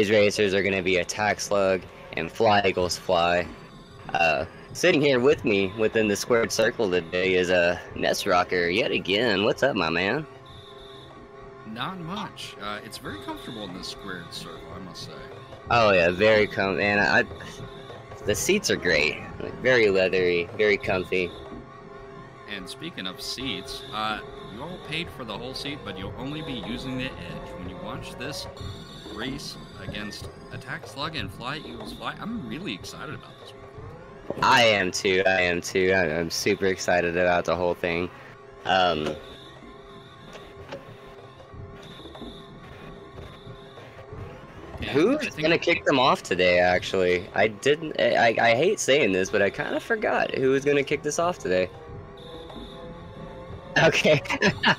These racers are going to be Attack Slug and Fly Eagles Fly. Uh, sitting here with me within the squared circle today is a uh, Nest Rocker yet again. What's up, my man? Not much. Uh, it's very comfortable in this squared circle, I must say. Oh yeah, very com. And I, the seats are great. Like, very leathery, very comfy. And speaking of seats, uh, you all paid for the whole seat, but you'll only be using the edge when you watch this race against Attack Slug and Fly Eagles Fly. I'm really excited about this one. I am too. I am too. I'm super excited about the whole thing. Um, Who's gonna kick them off today? Actually, I didn't. I, I hate saying this, but I kind of forgot who was gonna kick this off today. Okay.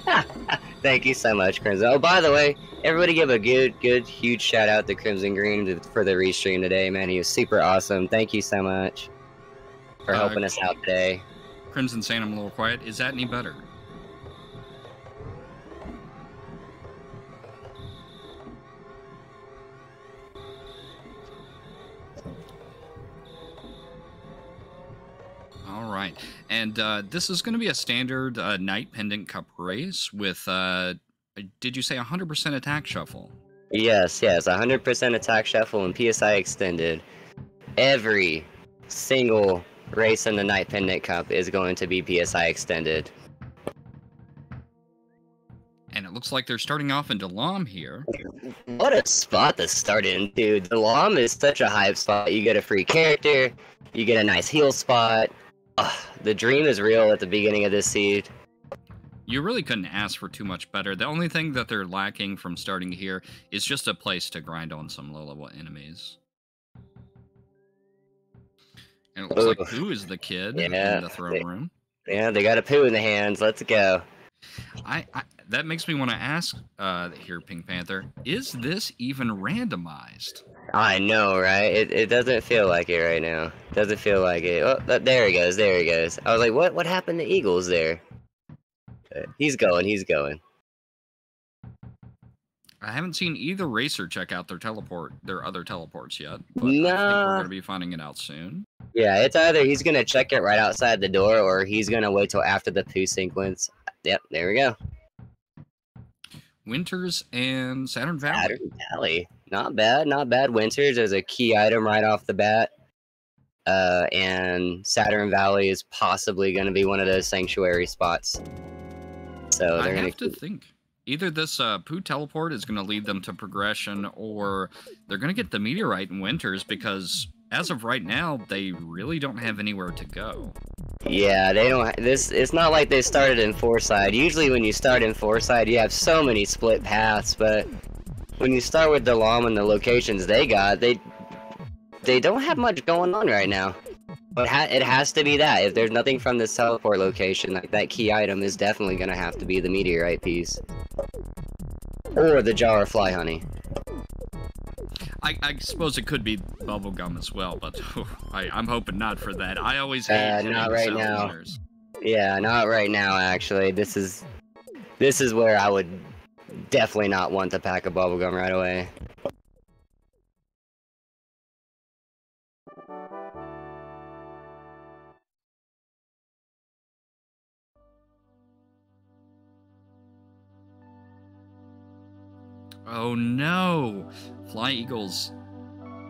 Thank you so much, Crimson. Oh, by the way, everybody give a good, good, huge shout out to Crimson Green for the restream today, man. He was super awesome. Thank you so much for uh, helping uh, us out today. Crimson saying I'm a little quiet. Is that any better? All right. And uh, this is going to be a standard uh, Night Pendant Cup race with, uh, did you say 100% attack shuffle? Yes, yes. 100% attack shuffle and PSI extended. Every single race in the Night Pendant Cup is going to be PSI extended. And it looks like they're starting off in Dalaam here. What a spot to start in, dude. Dalaam is such a hype spot. You get a free character, you get a nice heal spot, the dream is real at the beginning of this seed. You really couldn't ask for too much better. The only thing that they're lacking from starting here is just a place to grind on some low-level enemies. And it looks Ooh. like Pooh is the kid yeah, in the throne they, room. Yeah, they got a Pooh in the hands. Let's go. I, I that makes me want to ask uh, here, Pink Panther, is this even randomized? I know, right? It, it doesn't feel like it right now. Doesn't feel like it. Oh, there he goes. There he goes. I was like, what? What happened to Eagles there? He's going. He's going. I haven't seen either racer check out their teleport, their other teleports yet. But no. I think we're gonna be finding it out soon. Yeah, it's either he's gonna check it right outside the door, or he's gonna wait till after the Pooh sequence. Yep, there we go. Winters and Saturn Valley. Saturn Valley. Not bad, not bad. Winters is a key item right off the bat. Uh, and Saturn Valley is possibly going to be one of those sanctuary spots. So they're going to keep... think either this uh, Pooh teleport is going to lead them to progression, or they're going to get the meteorite in Winters because as of right now, they really don't have anywhere to go. Yeah, they don't. This it's not like they started in Fourside. Usually, when you start in Fourside, you have so many split paths. But when you start with Dalam and the locations they got, they they don't have much going on right now. But ha it has to be that. If there's nothing from this teleport location, like that key item is definitely gonna have to be the meteorite piece, or the jar of fly honey. I, I, suppose it could be bubblegum as well, but I, am hoping not for that. I always hate uh, not right now. Yeah, not right now. Actually, this is this is where I would definitely not want to pack a bubblegum right away. Oh no! Fly Eagles.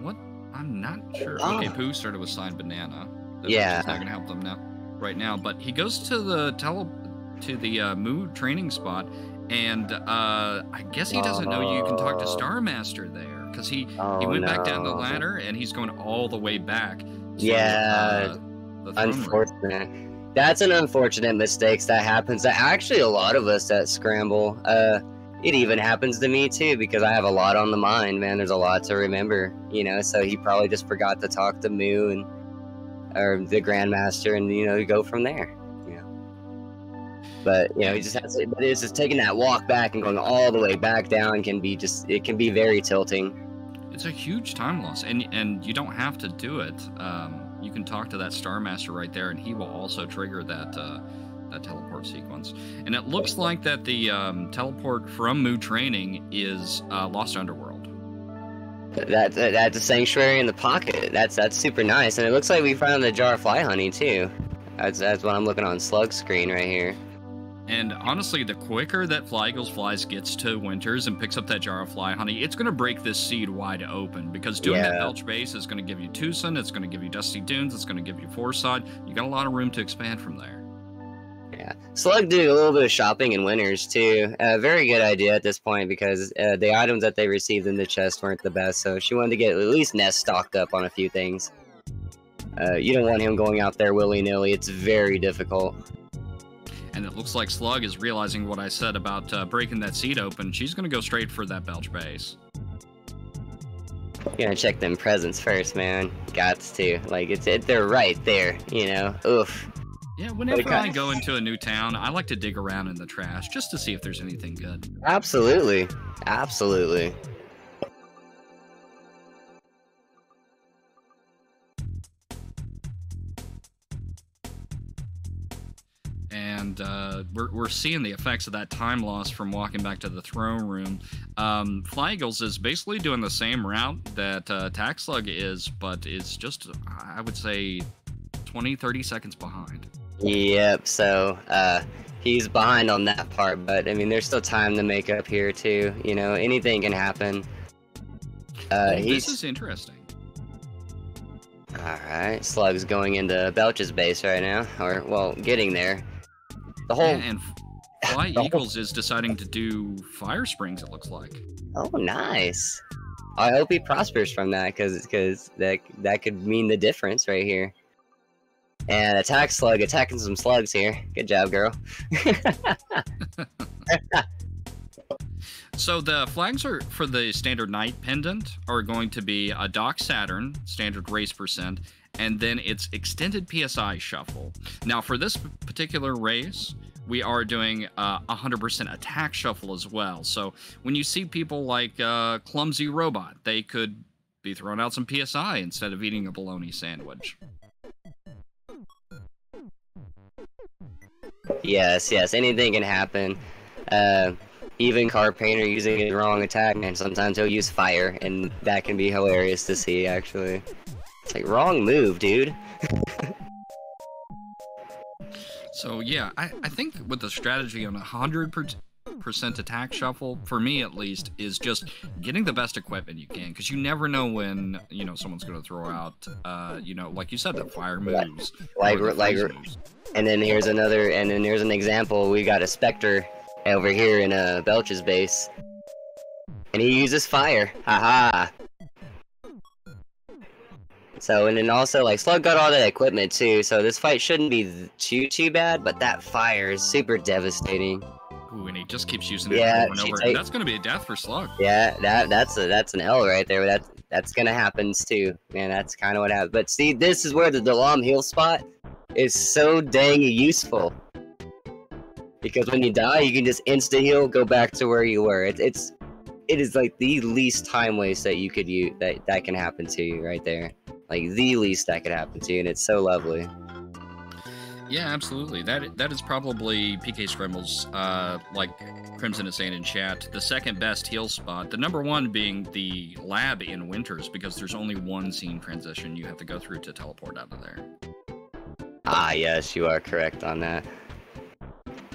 What? I'm not sure. Oh. Okay, Pooh started with Signed Banana. That yeah. Not gonna help them now, right now. But he goes to the tele, to the uh, Mu training spot, and uh, I guess he doesn't know you can talk to Star Master there because he oh, he went no. back down the ladder and he's going all the way back. yeah. Uh, unfortunate. Room. That's an unfortunate mistake that happens. That actually a lot of us that scramble. Uh, it even happens to me too because I have a lot on the mind, man. There's a lot to remember, you know. So he probably just forgot to talk to Mu and or the Grandmaster, and you know, go from there. But you know, he just has to. But it's just taking that walk back and going all the way back down can be just. It can be very tilting. It's a huge time loss, and and you don't have to do it. Um, you can talk to that Star Master right there, and he will also trigger that. Uh, that teleport sequence. And it looks like that the um, teleport from Mu Training is uh, Lost Underworld. That, that that's a sanctuary in the pocket. That's that's super nice, and it looks like we found the jar of fly honey too. That's that's what I'm looking on Slug screen right here. And honestly, the quicker that Fly Eagles Flies gets to Winters and picks up that jar of fly honey, it's going to break this seed wide open because doing yeah. that Belch base is going to give you Twoson, it's going to give you Dusty Dunes, it's going to give you Fourside. You got a lot of room to expand from there. Yeah, Slug did a little bit of shopping in Winters too. A uh, very good idea at this point because uh, the items that they received in the chest weren't the best, so she wanted to get at least Ness stocked up on a few things. Uh, you don't want him going out there willy nilly. It's very difficult and it looks like Slug is realizing what I said about uh, breaking that seat open. She's going to go straight for that Belch base. Gonna check them presents first, man. Gots to. Like, it's it, they're right there, you know? Oof. Yeah, whenever I go into a new town, I like to dig around in the trash just to see if there's anything good. Absolutely. Absolutely. And uh, we're, we're seeing the effects of that time loss from walking back to the throne room. Um, is basically doing the same route that uh, Attack Slug is, but it's just, I would say, 20, 30 seconds behind. Yep, so uh, he's behind on that part, but I mean, there's still time to make up here, too. You know, anything can happen. Uh, he's... This is interesting. Alright, Slug's going into Belch's base right now, or, well, getting there. The whole yeah, and Fly Eagles whole... is deciding to do fire springs. It looks like. Oh, nice. I hope he prospers from that, because because that that could mean the difference right here. And attack slug, attacking some slugs here. Good job, girl. so the flags are for the standard Night Pendant are going to be a Doc Saturn standard race percent and then it's extended PSI shuffle. Now, for this particular race, we are doing uh, a 100% attack shuffle as well. So when you see people like uh, Clumsy Robot, they could be throwing out some PSI instead of eating a bologna sandwich. Yes, yes, anything can happen. Uh, even Carpainter using his wrong attack, and sometimes he'll use fire, and that can be hilarious to see, actually. It's like, wrong move, dude. so, yeah, I, I think with the strategy on a 100% attack shuffle, for me at least, is just getting the best equipment you can, because you never know when, you know, someone's going to throw out, uh, you know, like you said, the fire moves. Like, like, moves. and then here's another, and then here's an example. We got a Spectre over here in uh, Belch's base. And he uses fire. Haha. So, and then also, like, Slug got all that equipment, too, so this fight shouldn't be too, too bad, but that fire is super devastating. Ooh, and he just keeps using it yeah, over and over. Take... That's gonna be a death for Slug. Yeah, that that's a, that's an L right there. That that's gonna happen too. Man, that's kind of what happened. But see, this is where the Dalaam heal spot is so dang useful. Because when you die, you can just insta heal, go back to where you were. It's it's it is like the least time waste that you could use that that can happen to you right there like the least that could happen to you, and it's so lovely. Yeah, absolutely. That that is probably PK Scrambles, uh, like Crimson is saying in chat, the second best heal spot. The number one being the lab in Winters, because there's only one scene transition you have to go through to teleport out of there. Ah, yes, you are correct on that.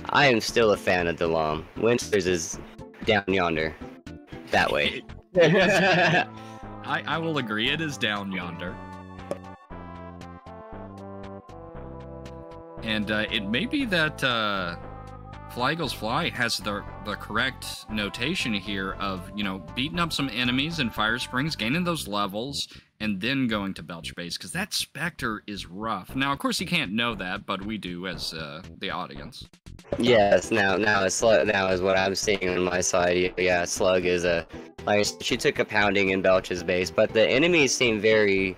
I am still a fan of Dalaam. Winters is down yonder. That way. I, I will agree, it is down yonder. And uh, it may be that uh, Fly has the the correct notation here of you know beating up some enemies in Fire Springs, gaining those levels, and then going to Belch Base because that Spectre is rough. Now, of course, he can't know that, but we do as uh, the audience. Yes, now now is now is what I'm seeing on my side. Yeah, Slug is a like she took a pounding in Belch's base, but the enemies seem very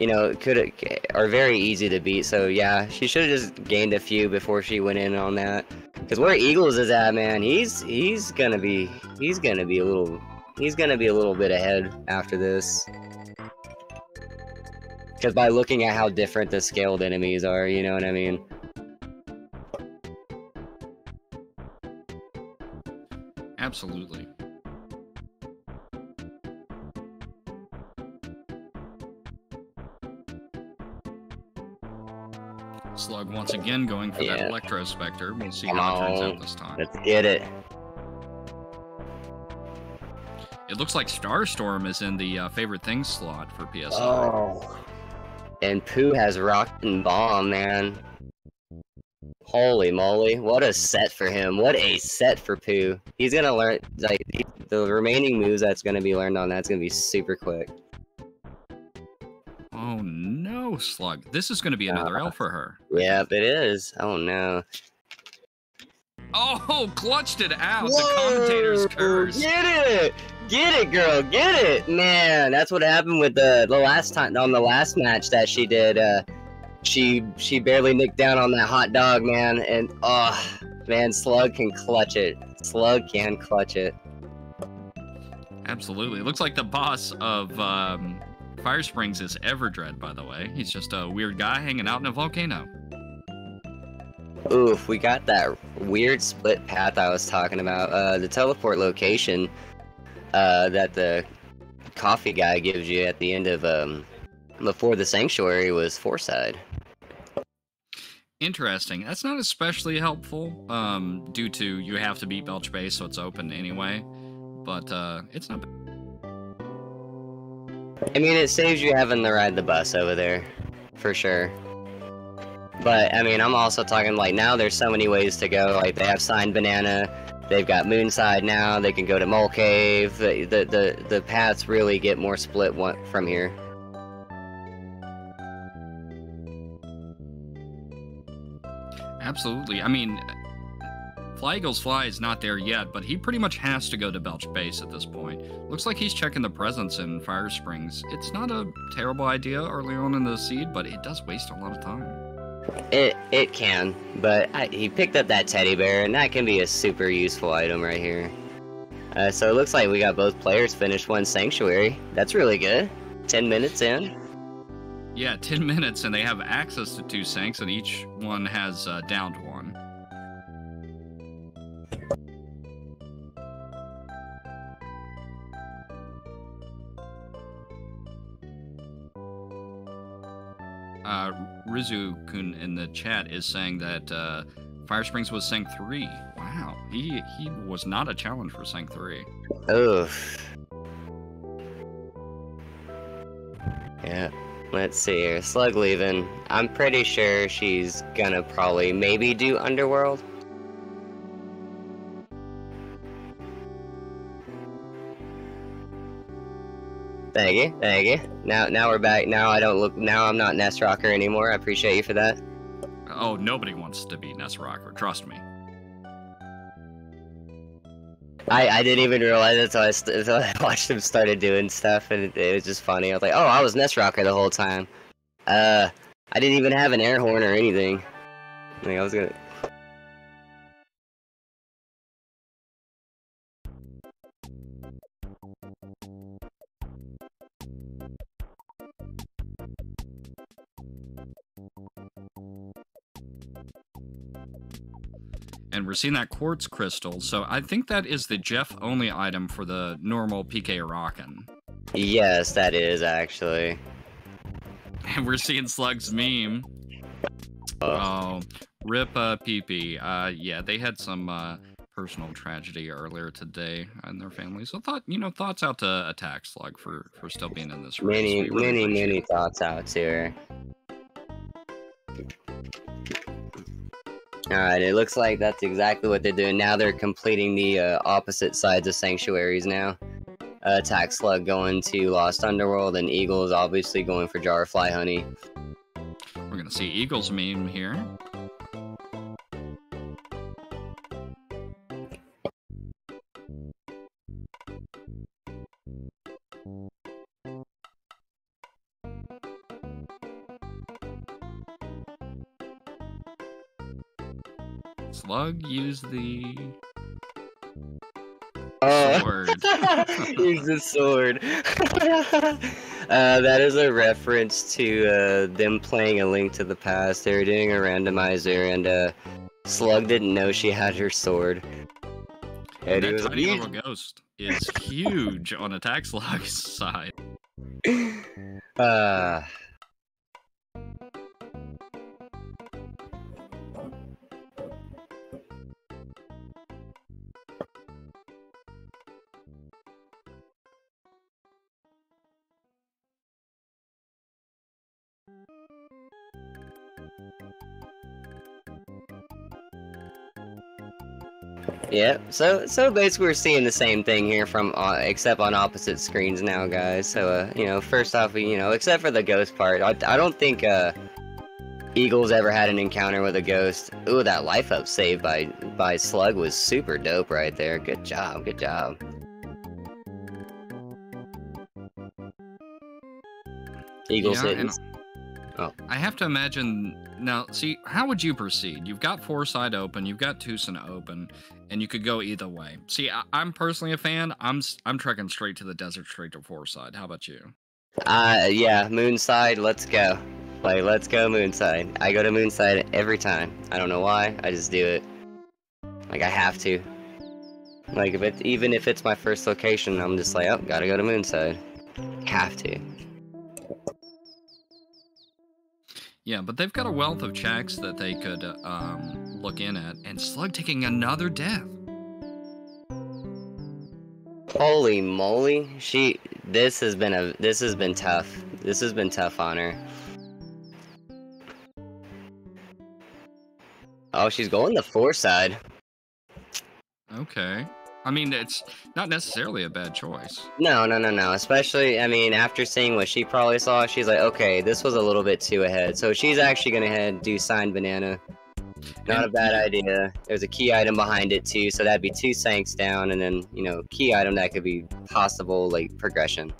you know, could are very easy to beat. So yeah, she should have just gained a few before she went in on that. Because where Eagles is at, man, he's he's gonna be he's gonna be a little he's gonna be a little bit ahead after this. Because by looking at how different the scaled enemies are, you know what I mean? Absolutely. Slug once again going for yeah. that Electro Spectre. We'll see how it turns out this time. Let's get it. It looks like Starstorm is in the uh, favorite things slot for PSI. Oh. And Pooh has Rocket Bomb, man. Holy moly, what a set for him. What a set for Pooh. He's gonna learn, like, the remaining moves that's gonna be learned on that's gonna be super quick. Oh no, Slug. This is gonna be another uh, L for her. Yep, it is. Oh no. Oh, clutched it out. Whoa, the commentator's curse. Get it! Get it, girl. Get it. Man, that's what happened with the the last time on the last match that she did. Uh, she she barely nicked down on that hot dog, man. And oh, man, Slug can clutch it. Slug can clutch it. Absolutely. It looks like the boss of um, Fire Springs is Everdred, by the way. He's just a weird guy hanging out in a volcano. Oof, we got that weird split path I was talking about. Uh, the teleport location uh, that the coffee guy gives you at the end of um, before the sanctuary was Fourside. Interesting. That's not especially helpful, um, due to you have to beat Belch Base, so it's open anyway. But uh, it's not. I mean, it saves you having to ride the bus over there, for sure. But I mean, I'm also talking like now. There's so many ways to go. Like they have signed banana. They've got Moonside now. They can go to Mole Cave. The the the, the paths really get more split from here. Absolutely. I mean, Fly Eagles Fly is not there yet, but he pretty much has to go to Belch Base at this point. Looks like he's checking the presence in Fire Springs. It's not a terrible idea early on in the seed, but it does waste a lot of time. It it can, but I, he picked up that teddy bear, and that can be a super useful item right here. Uh, so it looks like we got both players finished one sanctuary. That's really good. Ten minutes in. Yeah, 10 minutes, and they have access to two sinks, and each one has uh, downed one. Uh, Rizu-kun in the chat is saying that uh, Fire Springs was Sank 3. Wow, he, he was not a challenge for Sank 3. Oof. Yeah. Let's see here. Slug leaving. I'm pretty sure she's gonna probably maybe do Underworld. Thank you, thank you. Now, now we're back. Now I don't look. Now I'm not Nest Rocker anymore. I appreciate you for that. Oh, nobody wants to be Nest Rocker. Trust me. I, I didn't even realize it until I, st- until I watched him started doing stuff, and it, it, was just funny. I was like, oh, I was Nest Rocker the whole time. Uh, I didn't even have an air horn or anything. Like, I was gonna... and we're seeing that quartz crystal. So I think that is the Jeff only item for the normal PK Rockin'. Yes, that is actually. And we're seeing Slug's meme. Oh, oh rip uh, PP. Uh, yeah, they had some uh, personal tragedy earlier today in their family. So thought, you know, thoughts out to Attack Slug for for still being in this race. Many, really many, many thoughts out here. Alright, it looks like that's exactly what they're doing. Now they're completing the uh, opposite sides of Sanctuaries now. Uh, Attack Slug going to Lost Underworld, and Eagle is obviously going for Jarfly Honey. We're gonna see Eagle's meme here. Slug use the uh, sword. use the sword. uh, that is a reference to uh, them playing a Link to the Past. They were doing a randomizer, and uh, Slug didn't know she had her sword. And that tiny little ghost is huge on Attack Slug's side. Uh Yeah, so so basically we're seeing the same thing here from uh, except on opposite screens now, guys. So uh, you know, first off, you know, except for the ghost part, I, I don't think uh, Eagles ever had an encounter with a ghost. Ooh, that life up save by by Slug was super dope right there. Good job, good job. Eagles Yeah, and- I have to imagine now. See, how would you proceed? You've got Fourside open, you've got Twoson open, and you could go either way. See, I, I'm personally a fan. I'm I'm trekking straight to the desert, straight to Fourside. How about you? Uh, yeah, Moonside, let's go. Like, let's go Moonside. I go to Moonside every time. I don't know why, I just do it. Like, I have to. Like, if it, even if it's my first location, I'm just like, oh, gotta go to Moonside. Have to. Yeah, but they've got a wealth of checks that they could um, look in at, and Slug taking another death. Holy moly, she, this has been a, this has been tough. This has been tough on her. Oh, she's going the Fourside. Okay. I mean, it's not necessarily a bad choice. No, no, no, no. Especially, I mean, after seeing what she probably saw, she's like, okay, this was a little bit too ahead. So she's actually gonna head do signed banana. Not a bad idea. There's a key item behind it too, so that'd be two sanks down, and then you know, key item that could be possible like progression.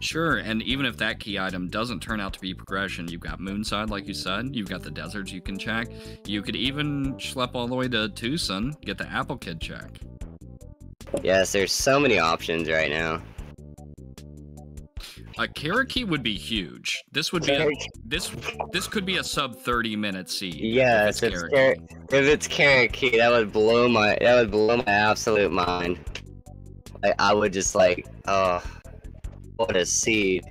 Sure, and even if that key item doesn't turn out to be progression, you've got Moonside, like you said, you've got the deserts you can check. You could even schlep all the way to Twoson, get the Apple Kid check. Yes, there's so many options right now. A carrot key would be huge. This would be a, this this could be a sub 30 minute seed. if Yes, it's carrot key. Cher- if it's carrot that would blow my that would blow my absolute mind. Like I would just like, oh, what a seed.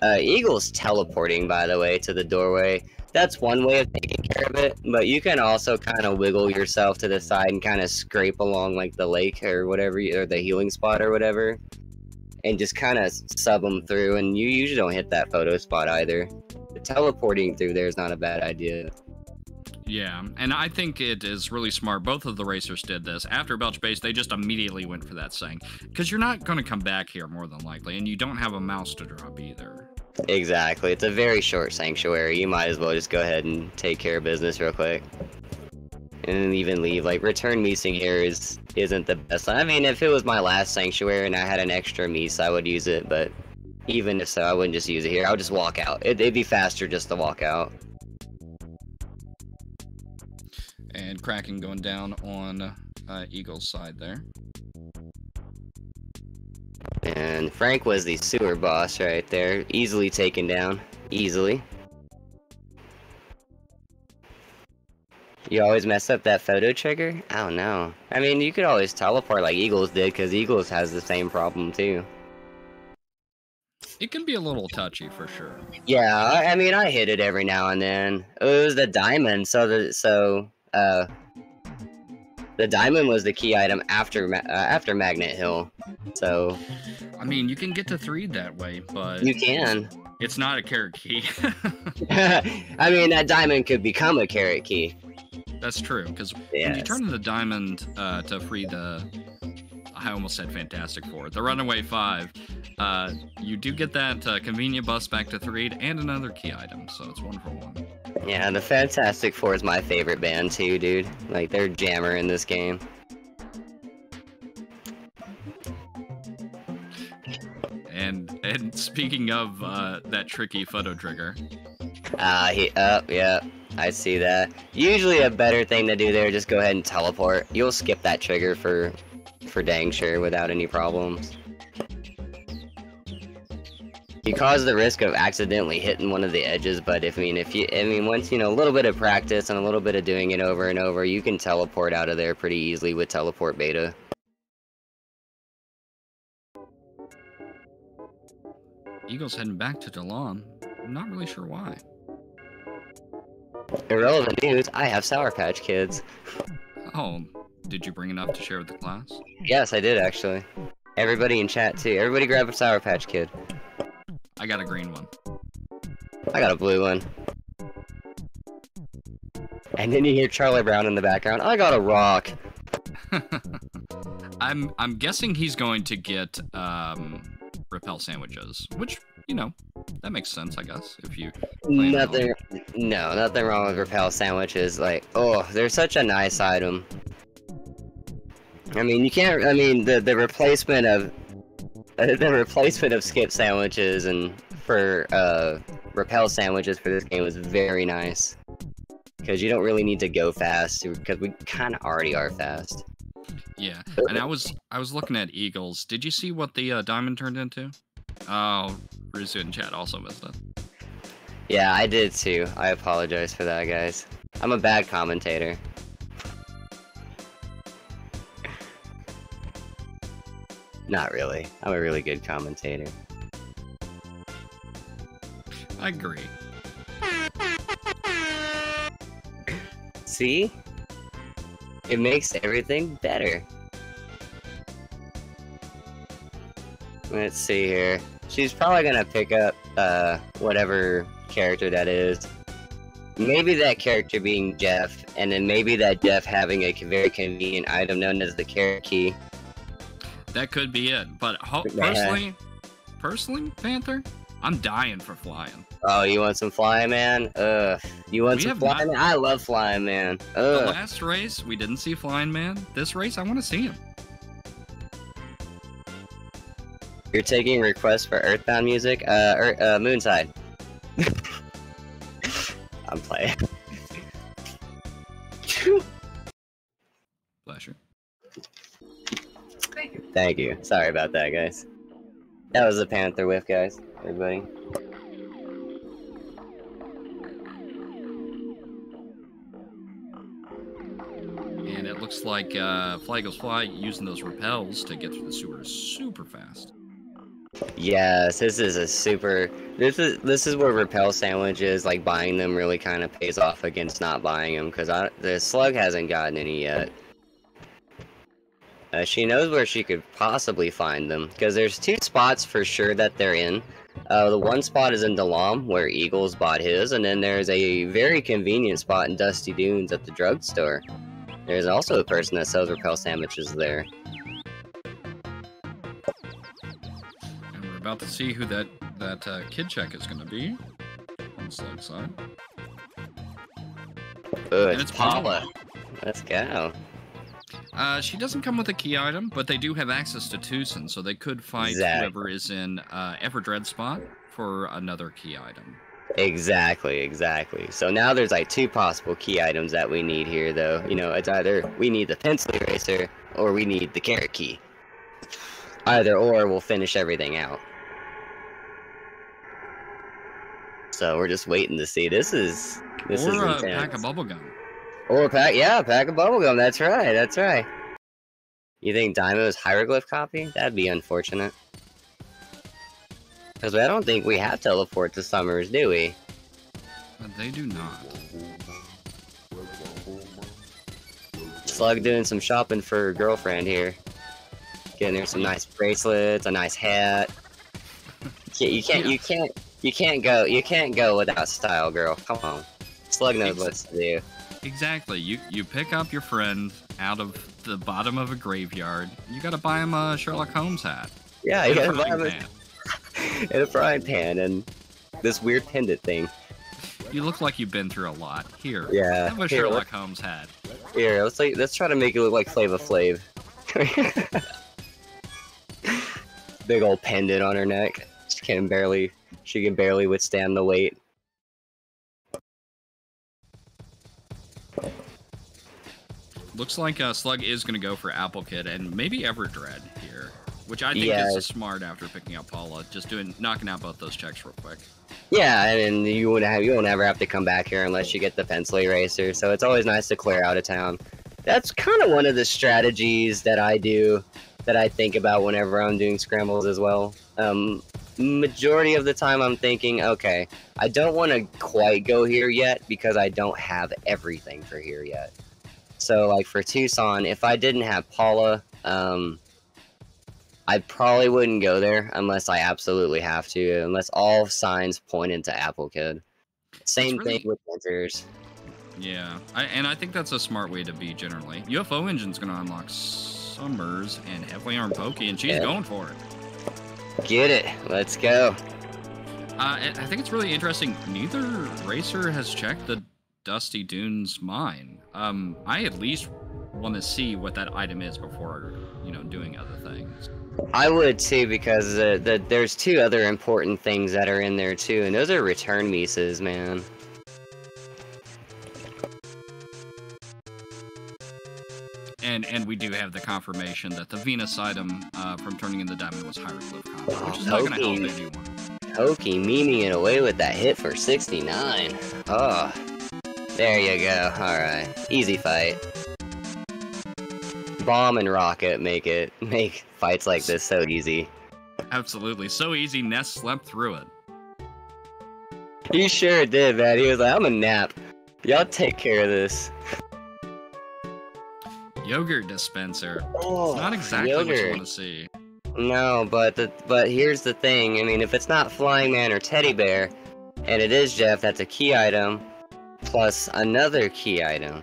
Uh, Eagle's teleporting, by the way, to the doorway. That's one way of taking care of it, but you can also kind of wiggle yourself to the side and kind of scrape along like the lake or whatever, or the healing spot or whatever, and just kind of sub them through. And you usually don't hit that photo spot either. The teleporting through there is not a bad idea. Yeah, and I think it is really smart. Both of the racers did this. After Belch Base, they just immediately went for that thing. Because you're not going to come back here more than likely, and you don't have a mouse to drop either. Exactly. It's a very short sanctuary. You might as well just go ahead and take care of business real quick. And then even leave. Like return meesing here is isn't the best. I mean, if it was my last sanctuary and I had an extra meese, I would use it. But even if so, I wouldn't just use it here. I would just walk out. It, it'd be faster just to walk out. And Kraken going down on uh, Eagle's side there. And Frank was the sewer boss right there, easily taken down, easily. You always mess up that photo trigger? I don't know. I mean, you could always teleport like Eagles did, because Eagles has the same problem too. It can be a little touchy for sure. Yeah, I, mean, I hit it every now and then. It was the diamond, so the so uh, the diamond was the key item after uh, after Magnet Hill. So I mean, you can get to three that way, but you can. it's not a carrot key. I mean, that diamond could become a carrot key. That's true, because when you Yes. turn the diamond uh, to free the. I almost said Fantastic Four. The Runaway Five. Uh, you do get that uh, convenient bus back to three and another key item, so it's one for one. Yeah, the Fantastic Four is my favorite band too, dude. Like they're jammer in this game. And and speaking of uh, that tricky photo trigger, Ah, he up, yeah. I see that. Usually a better thing to do there, just go ahead and teleport. You'll skip that trigger for for dang sure without any problems. You cause the risk of accidentally hitting one of the edges, but if I mean if you I mean once you know a little bit of practice and a little bit of doing it over and over, you can teleport out of there pretty easily with teleport beta. Eagles heading back to Dalaam. I'm not really sure why. Irrelevant news, I have Sour Patch Kids. Oh, did you bring enough to share with the class? Yes, I did actually. Everybody in chat too. Everybody grab a Sour Patch Kid. I got a green one. I got a blue one. And then you hear Charlie Brown in the background. I got a rock. I'm I'm guessing he's going to get um, repel sandwiches, which you know that makes sense, I guess. If you nothing, no, nothing wrong with repel sandwiches. Like, oh, they're such a nice item. I mean, you can't. I mean, the the replacement of the replacement of skip sandwiches and for uh, repel sandwiches for this game was very nice because you don't really need to go fast because we kind of already are fast. Yeah, and I was I was looking at eagles. Did you see what the uh, diamond turned into? Oh, Rizu and chat also missed it. Yeah, I did too. I apologize for that, guys. I'm a bad commentator. Not really. I'm a really good commentator. I agree. See? It makes everything better. Let's see here. She's probably gonna pick up uh, whatever character that is. Maybe that character being Jeff, and then maybe that Jeff having a very convenient item known as the carrot key. That could be it. But personally, personally, Panther, I'm dying for flying. Oh, you want some flying man? Ugh. You want we some flying not... man? I love flying man. Ugh. The last race, we didn't see flying man. This race, I want to see him. You're taking requests for Earthbound music? Uh, er, uh Moonside. I'm playing. Thank you. Sorry about that, guys. That was a Panther whiff, guys. Everybody. And it looks like uh, Fly Goes Fly using those repels to get through the sewers super fast. Yes, this is a super. This is this is where repel sandwiches like buying them really kind of pays off against not buying them because the slug hasn't gotten any yet. Uh, she knows where she could possibly find them because there's two spots for sure that they're in. Uh, the one spot is in Dalaam where Eagles bought his, and then there's a very convenient spot in Dusty Dunes at the drugstore. There's also a person that sells repel sandwiches there. And we're about to see who that that uh, kid check is going to be on the slug side. It's, it's Paula. Let's go. Uh, she doesn't come with a key item, but they do have access to Twoson, so they could fight exactly. whoever is in uh, Everdred spot for another key item. Exactly, exactly. So now there's like two possible key items that we need here, though. You know, it's either we need the pencil eraser or we need the carrot key. Either or we'll finish everything out. So we're just waiting to see. This is this or is intense. a pack of bubblegum. Or a pack, yeah, a pack of bubblegum. That's right. That's right. You think Daimo's hieroglyph copy? That'd be unfortunate. Because I don't think we have teleport to Summers, do we? But they do not. Slug doing some shopping for her girlfriend here. Getting her some nice bracelets, a nice hat. You can't, you can't, you can't go. You can't go without style, girl. Come on. Slug knows what to do. Exactly. You you pick up your friend out of the bottom of a graveyard. You gotta buy him a Sherlock Holmes hat. Yeah, you gotta buy him a, in a frying pan and this weird pendant thing. You look like you've been through a lot. Here, yeah, have a here, Sherlock Holmes hat. Here, let's like let's try to make it look like Flava Flav. Big old pendant on her neck. She can barely she can barely withstand the weight. Looks like uh, Slug is going to go for Apple Kid and maybe Everdred here, which I think yeah. is smart after picking up Paula. Just doing knocking out both those checks real quick. Yeah, and you won't have you won't ever have to come back here unless you get the pencil eraser. So it's always nice to clear out of town. That's kind of one of the strategies that I do, that I think about whenever I'm doing scrambles as well. Um, majority of the time I'm thinking, okay, I don't want to quite go here yet because I don't have everything for here yet. So like for Twoson, if I didn't have Paula, um, I probably wouldn't go there unless I absolutely have to, unless all signs point into Apple Kid. Same really, thing with Winters. Yeah, I, and I think that's a smart way to be generally. UFO Engine's going to unlock Summers and Heavily Armed Pokey, and she's yeah. going for it. Get it. Let's go. Uh, I think it's really interesting. Neither racer has checked the Dusty Dunes mine. Um, I at least want to see what that item is before, you know, doing other things. I would too, because the, the, there's two other important things that are in there too, and those are return mises, man. And and we do have the confirmation that the Venus item uh, from turning in the diamond was hieroglyph copy, which is not going to help anyone. Pokey memeing it away with that hit for 69. Oh, there you go. Alright, easy fight. Bomb and Rocket make it make fights like this so easy. Absolutely, so easy. Ness slept through it. He sure did, man. He was like, "I'm a nap. Y'all take care of this." Yogurt dispenser. Oh, it's not exactly yogurt. what you want to see. No, but the but here's the thing. I mean, if it's not Flying Man or Teddy Bear, and it is Jeff, that's a key item, plus another key item.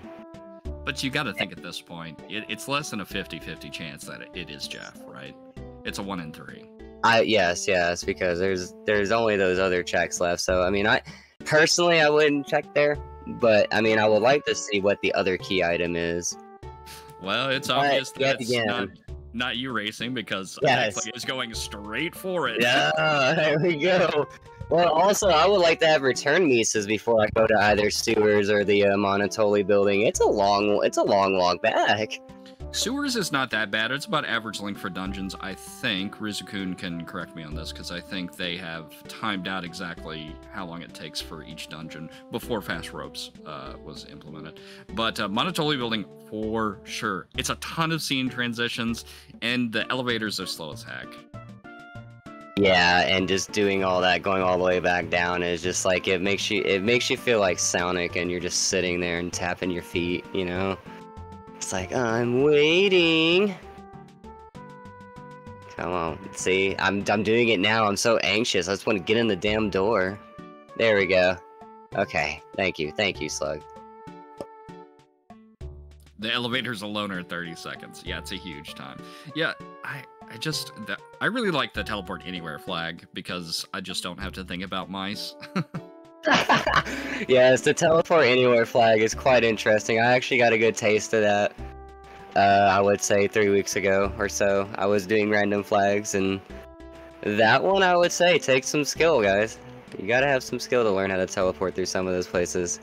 But you got to think at this point, it, it's less than a 50-50 chance that it is Jeff, right? It's a one in three. I yes, yes, because there's there's only those other checks left. So I mean, I personally I wouldn't check there, but I mean, I would like to see what the other key item is. Well, it's obvious that it's not, not you racing because yes. is going straight for it. Yeah, there we go. Well, also, I would like to have return mises before I go to either sewers or the uh, building. It's a long, it's a long walk back. Sewers is not that bad. It's about average length for dungeons, I think. Rizukun can correct me on this because I think they have timed out exactly how long it takes for each dungeon before Fast Ropes uh, was implemented. But uh, building for sure. It's a ton of scene transitions, and the elevators are slow as heck. Yeah, and just doing all that, going all the way back down is just like it makes you it makes you feel like Sonic, and you're just sitting there and tapping your feet, you know. It's like, I'm waiting. Come on, see, I'm, I'm doing it now. I'm so anxious. I just want to get in the damn door. There we go. Okay, thank you, thank you, Slug. The elevators alone are 30 seconds. Yeah, it's a huge time. Yeah, I, I just, I really like the teleport anywhere flag because I just don't have to think about mice. yes, the teleport anywhere flag is quite interesting. I actually got a good taste of that. Uh, I would say three weeks ago or so. I was doing random flags, and that one I would say takes some skill, guys. You gotta have some skill to learn how to teleport through some of those places.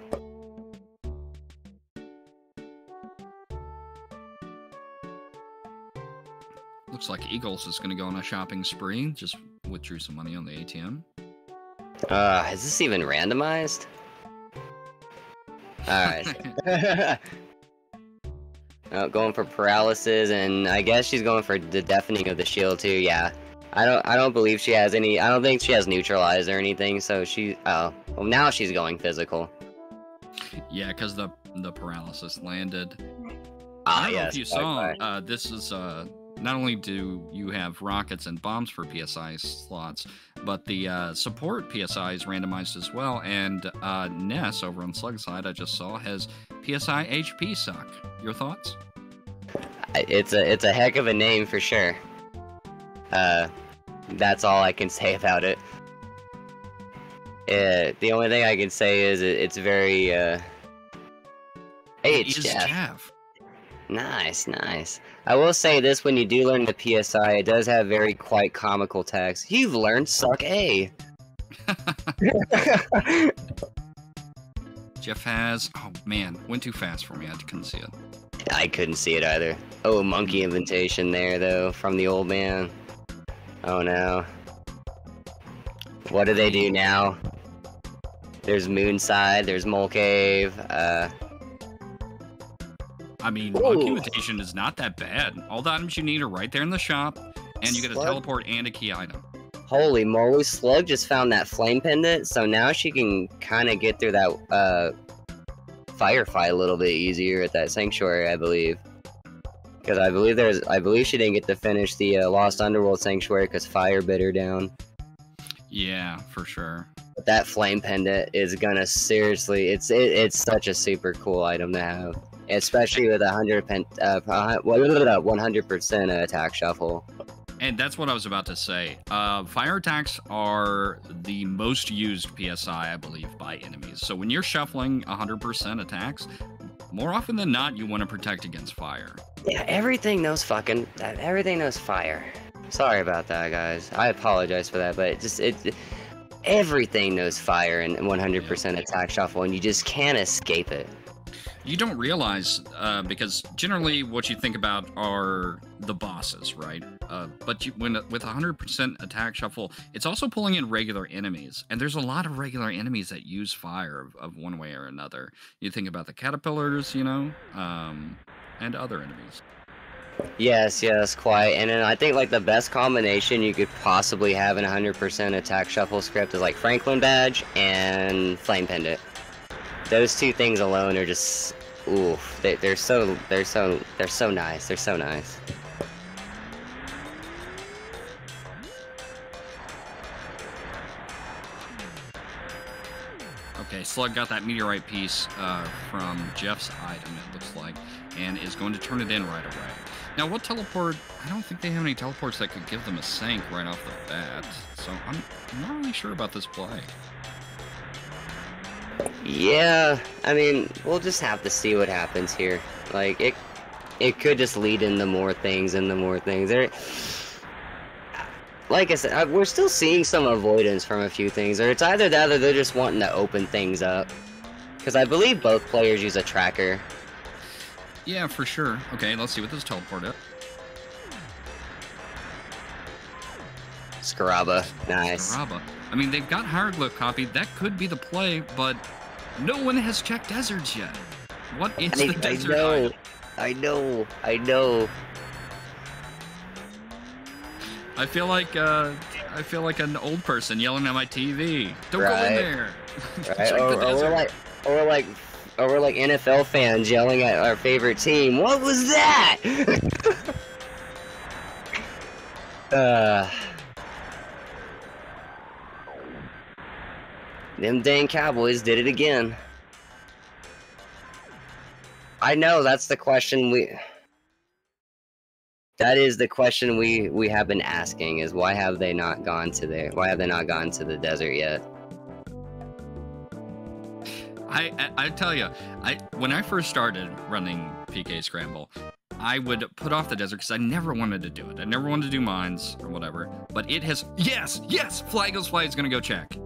Looks like Eagles is gonna go on a shopping spree. Just withdrew some money on the ATM. Uh, is this even randomized? Alright. oh, going for paralysis, and I guess she's going for the deafening of the shield too, yeah. I don't I don't believe she has any I don't think she has neutralized or anything, so she oh well now she's going physical. Yeah, because the the paralysis landed. Ah, I don't yes, know if you saw uh, this is uh not only do you have rockets and bombs for PSI slots, but the uh, support PSI is randomized as well. And uh, Ness over on Slug side, I just saw, has PSI HP suck. Your thoughts? It's a it's a heck of a name for sure. Uh, that's all I can say about it. Uh, the only thing I can say is it, it's very uh. Hey, it's. Jeff. Nice, nice. I will say this: when you do learn the PSI, it does have very quite comical text. You've learned suck A. Jeff has. Oh man, went too fast for me. I couldn't see it. I couldn't see it either. Oh, monkey invitation there though from the old man. Oh no. What do they do now? There's Moonside. There's Mole Cave. Uh, I mean, Monkey Invitation is not that bad. All the items you need are right there in the shop, and you get a teleport and a key item. Holy moly, Slug just found that flame pendant, so now she can kind of get through that uh, firefight a little bit easier at that sanctuary, I believe. Because I believe there's, I believe she didn't get to finish the uh, Lost Underworld sanctuary because fire bit her down. Yeah, for sure. But that flame pendant is gonna seriously. It's it, it's such a super cool item to have, especially with a hundred pen, uh, one hundred percent attack shuffle. And that's what I was about to say. Uh, fire attacks are the most used PSI, I believe, by enemies. So when you're shuffling 100% attacks, more often than not, you want to protect against fire. Yeah, everything knows fucking. Everything knows fire. Sorry about that, guys. I apologize for that, but it just it, it everything knows fire and 100% attack shuffle, and you just can't escape it. You don't realize uh, because generally what you think about are the bosses, right? Uh, but you, when with 100% attack shuffle, it's also pulling in regular enemies, and there's a lot of regular enemies that use fire of, of one way or another. You think about the caterpillars, you know, um, and other enemies. Yes, yes, quite. And then I think like the best combination you could possibly have in 100% attack shuffle script is like Franklin badge and flame pendant. Those two things alone are just oof. They, they're so they're so they're so nice. They're so nice. Okay, Slug got that meteorite piece uh, from Jeff's item, it looks like, and is going to turn it in right away. Now, what teleport? I don't think they have any teleports that could give them a sank right off the bat, so I'm not really sure about this play. Yeah, I mean, we'll just have to see what happens here. Like, it it could just lead into more things and the more things. There, like I said, we're still seeing some avoidance from a few things, or it's either that or they're just wanting to open things up. Because I believe both players use a tracker. Yeah, for sure. Okay, let's see what this teleport is. Scaraba, nice. Scaraba. I mean, they've got Hieroglyph copied. That could be the play, but no one has checked deserts yet. What is I, the desert? I know. I know. I know. I feel like uh, I feel like an old person yelling at my TV. Don't right. go in there. right. or, the or we're like, or we're like, or we're like NFL fans yelling at our favorite team. What was that? uh. Them dang Cowboys did it again. I know that's the question we that is the question we we have been asking is why have they not gone to the why have they not gone to the desert yet? I, I, I tell you i when i first started running pk scramble i would put off the desert because i never wanted to do it. I never wanted to do mines or whatever but it has yes yes fly goes fly is gonna go check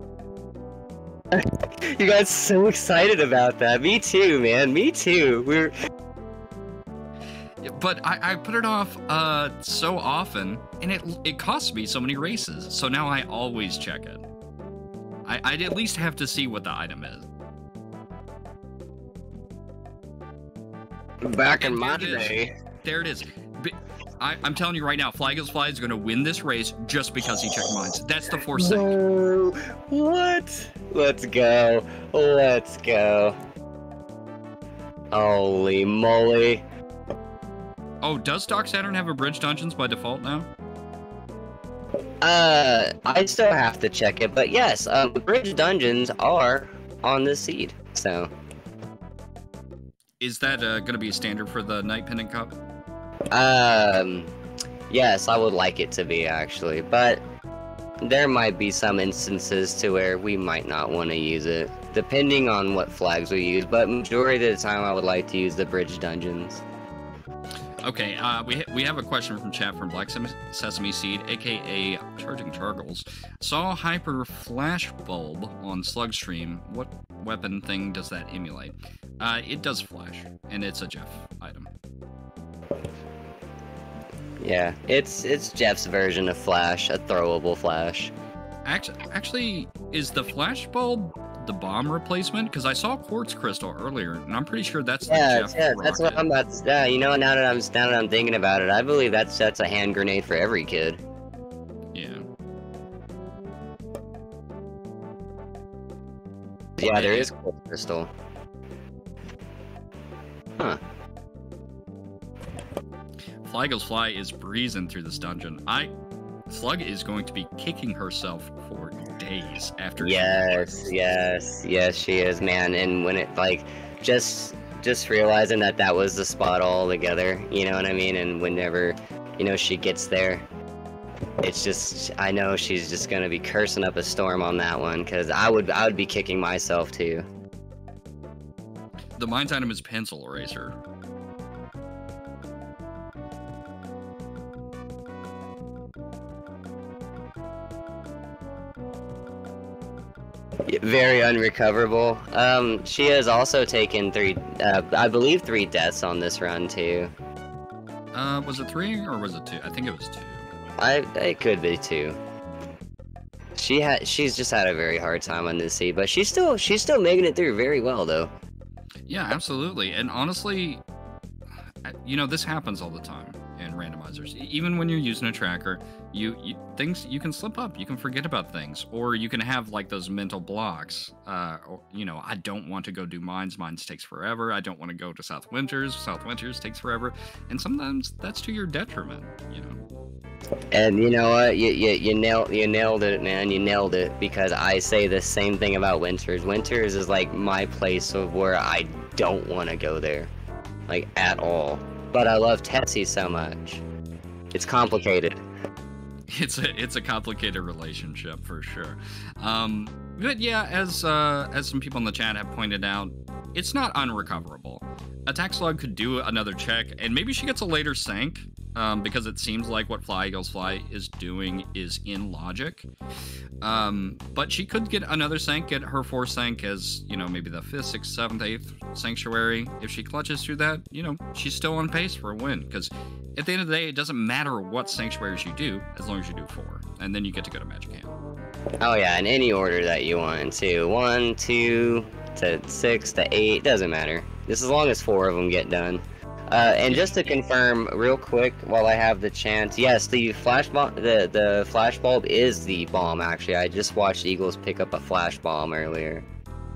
you got so excited about that. Me too, man. Me too. We're. But I, I put it off uh, so often, and it it costs me so many races. So now I always check it. I, I'd at least have to see what the item is. Back in my day. There it is. I, am telling you right now, Fly Goes Fly is going to win this race just because he checked mines. That's the force no. What? Let's go. Let's go. Holy moly. Oh, does Doc Saturn have a bridge dungeons by default now? Uh, I still have to check it, but yes, um, bridge dungeons are on the seed, so. Is that uh, going to be a standard for the Night Pendant Cup? Um, yes, I would like it to be actually, but there might be some instances to where we might not want to use it, depending on what flags we use. But majority of the time, I would like to use the bridge dungeons. Okay, uh, we ha- we have a question from chat from Black Sesame Seed, aka Charging Chargles. Saw Hyper Flash Bulb on Slugstream. What weapon thing does that emulate? Uh, it does flash, and it's a Jeff item. Yeah, it's it's Jeff's version of Flash, a throwable Flash. Actually, actually, is the Flash bulb the bomb replacement? Because I saw quartz crystal earlier, and I'm pretty sure that's yeah, Jeff yeah. That's what I'm about. To, yeah, you know, now that I'm now that I'm thinking about it, I believe that's that's a hand grenade for every kid. Yeah. Yeah, there is quartz crystal. Huh. Fly Goes Fly is breezing through this dungeon. I Slug is going to be kicking herself for days after. Yes, yes, yes, she is, man. And when it like just just realizing that that was the spot all together, you know what I mean? And whenever you know she gets there, it's just I know she's just gonna be cursing up a storm on that one because I would I would be kicking myself too. The mines item is pencil eraser. Very unrecoverable. Um, she has also taken three, uh, I believe, three deaths on this run too. Uh, was it three or was it two? I think it was two. I it could be two. She had she's just had a very hard time on this seed, but she's still she's still making it through very well though. Yeah, absolutely. And honestly, you know, this happens all the time in randomizers. Even when you're using a tracker, you, you things you can slip up, you can forget about things, or you can have like those mental blocks. Uh, or, you know, I don't want to go do mines. Mines takes forever. I don't want to go to South Winters. South Winters takes forever, and sometimes that's to your detriment. You know. And you know what? You, you, you nailed you nailed it, man. You nailed it because I say the same thing about Winters. Winters is like my place of where I don't want to go there, like at all. But I love Tessie so much. It's complicated. It's a it's a complicated relationship for sure. Um, but yeah, as uh, as some people in the chat have pointed out, it's not unrecoverable. Attack Slug could do another check, and maybe she gets a later sank um, because it seems like what Fly Eagles Fly is doing is in logic. Um, but she could get another sank, get her fourth sank as, you know, maybe the fifth, sixth, seventh, eighth sanctuary. If she clutches through that, you know, she's still on pace for a win. Because at the end of the day, it doesn't matter what sanctuaries you do as long as you do four. And then you get to go to Magicant. Oh, yeah, in any order that you want to. One, two, to six, to eight, doesn't matter. Just as long as four of them get done. Uh, and just to confirm real quick while I have the chance, yes, the flash bomb, the, the flash bulb is the bomb actually. I just watched Eagles pick up a flash bomb earlier.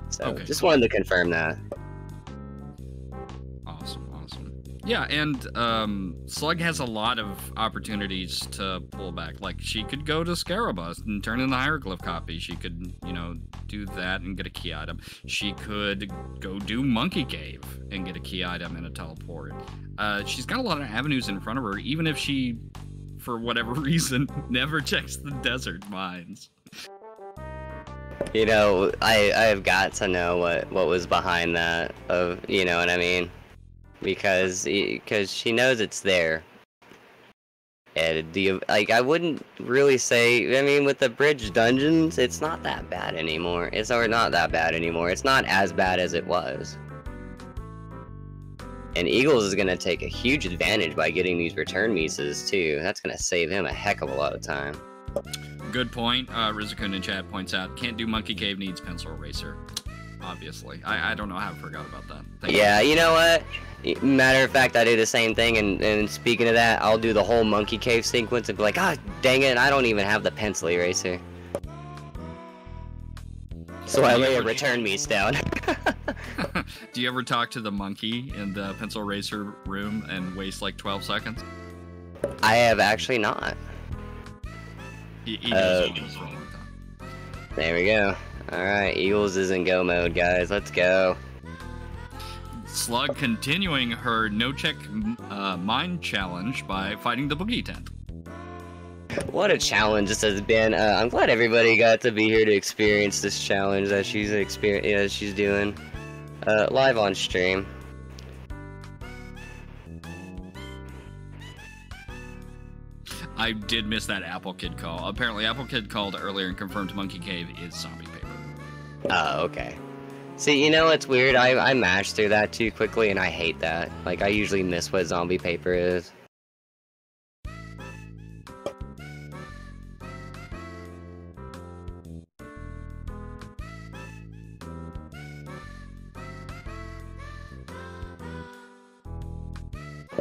So okay, just wanted to confirm that. Yeah, and um, Slug has a lot of opportunities to pull back. Like she could go to Scarabus and turn in the hieroglyph copy. She could, you know, do that and get a key item. She could go do Monkey Cave and get a key item and a teleport. Uh, she's got a lot of avenues in front of her, even if she, for whatever reason, never checks the desert mines. You know, I I've got to know what what was behind that. Of you know what I mean because because she knows it's there. And you like? I wouldn't really say. I mean, with the bridge dungeons, it's not that bad anymore. It's or not that bad anymore. It's not as bad as it was. And Eagles is gonna take a huge advantage by getting these return mises too. That's gonna save him a heck of a lot of time. Good point. Uh, Rizikun in chat points out, can't do Monkey Cave needs pencil eraser obviously. I, I don't know how I forgot about that. Thank yeah, you. you know what? Matter of fact, I do the same thing, and, and speaking of that, I'll do the whole monkey cave sequence and be like, ah, dang it, I don't even have the pencil eraser. So I lay a return mise down. do you ever talk to the monkey in the pencil eraser room and waste like 12 seconds? I have actually not. He, he uh, there we go. Alright, Eagles is in go mode, guys. Let's go. Slug continuing her no check uh, mind challenge by fighting the Boogey Tent. What a challenge this has been. Uh, I'm glad everybody got to be here to experience this challenge that she's experience yeah, she's doing uh, live on stream. I did miss that Apple Kid call. Apparently, Apple Kid called earlier and confirmed Monkey Cave is zombie. Oh, okay. See, you know what's weird? I, I mashed through that too quickly, and I hate that. Like, I usually miss what zombie paper is.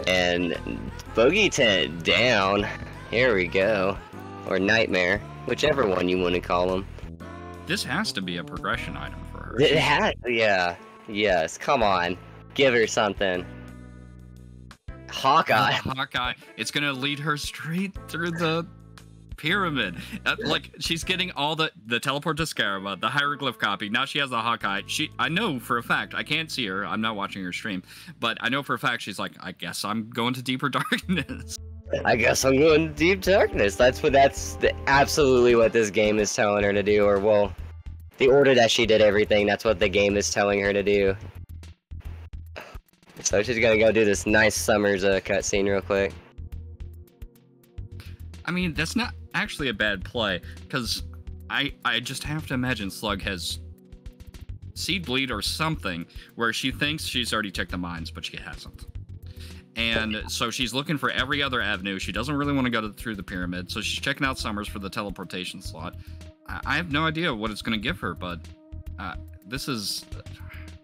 And Boogey Tent down. Here we go. Or Nightmare, whichever one you want to call them. This has to be a progression item for her. It has, yeah. Yes, come on. Give her something. Hawkeye. Oh, Hawkeye. It's gonna lead her straight through the pyramid. Uh, like she's getting all the the teleport to Scaraba, the hieroglyph copy. Now she has the Hawkeye. She, I know for a fact. I can't see her. I'm not watching her stream, but I know for a fact she's like, I guess I'm going to deeper darkness. I guess I'm going deep darkness. That's what. That's the, absolutely what this game is telling her to do. Or well, the order that she did everything. That's what the game is telling her to do. So she's gonna go do this nice Summers uh, cutscene real quick. I mean, that's not actually a bad play, because I I just have to imagine Slug has seed bleed or something where she thinks she's already checked the mines, but she hasn't. And so she's looking for every other avenue. She doesn't really want to go to, through the pyramid, so she's checking out Summers for the teleportation slot. I, I have no idea what it's going to give her, but uh, this is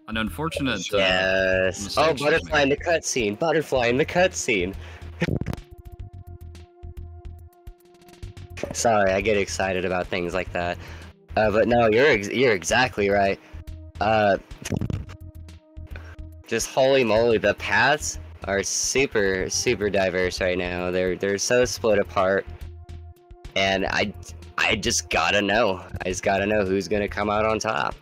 an unfortunate. Uh, yes. oh, butterfly in the cutscene. Butterfly in the cutscene. Sorry, I get excited about things like that. Uh, but no, you're ex you're exactly right. Uh, just holy moly, the paths are super super diverse right now. They're they're so split apart, and I I just gotta know. I just gotta know who's gonna come out on top.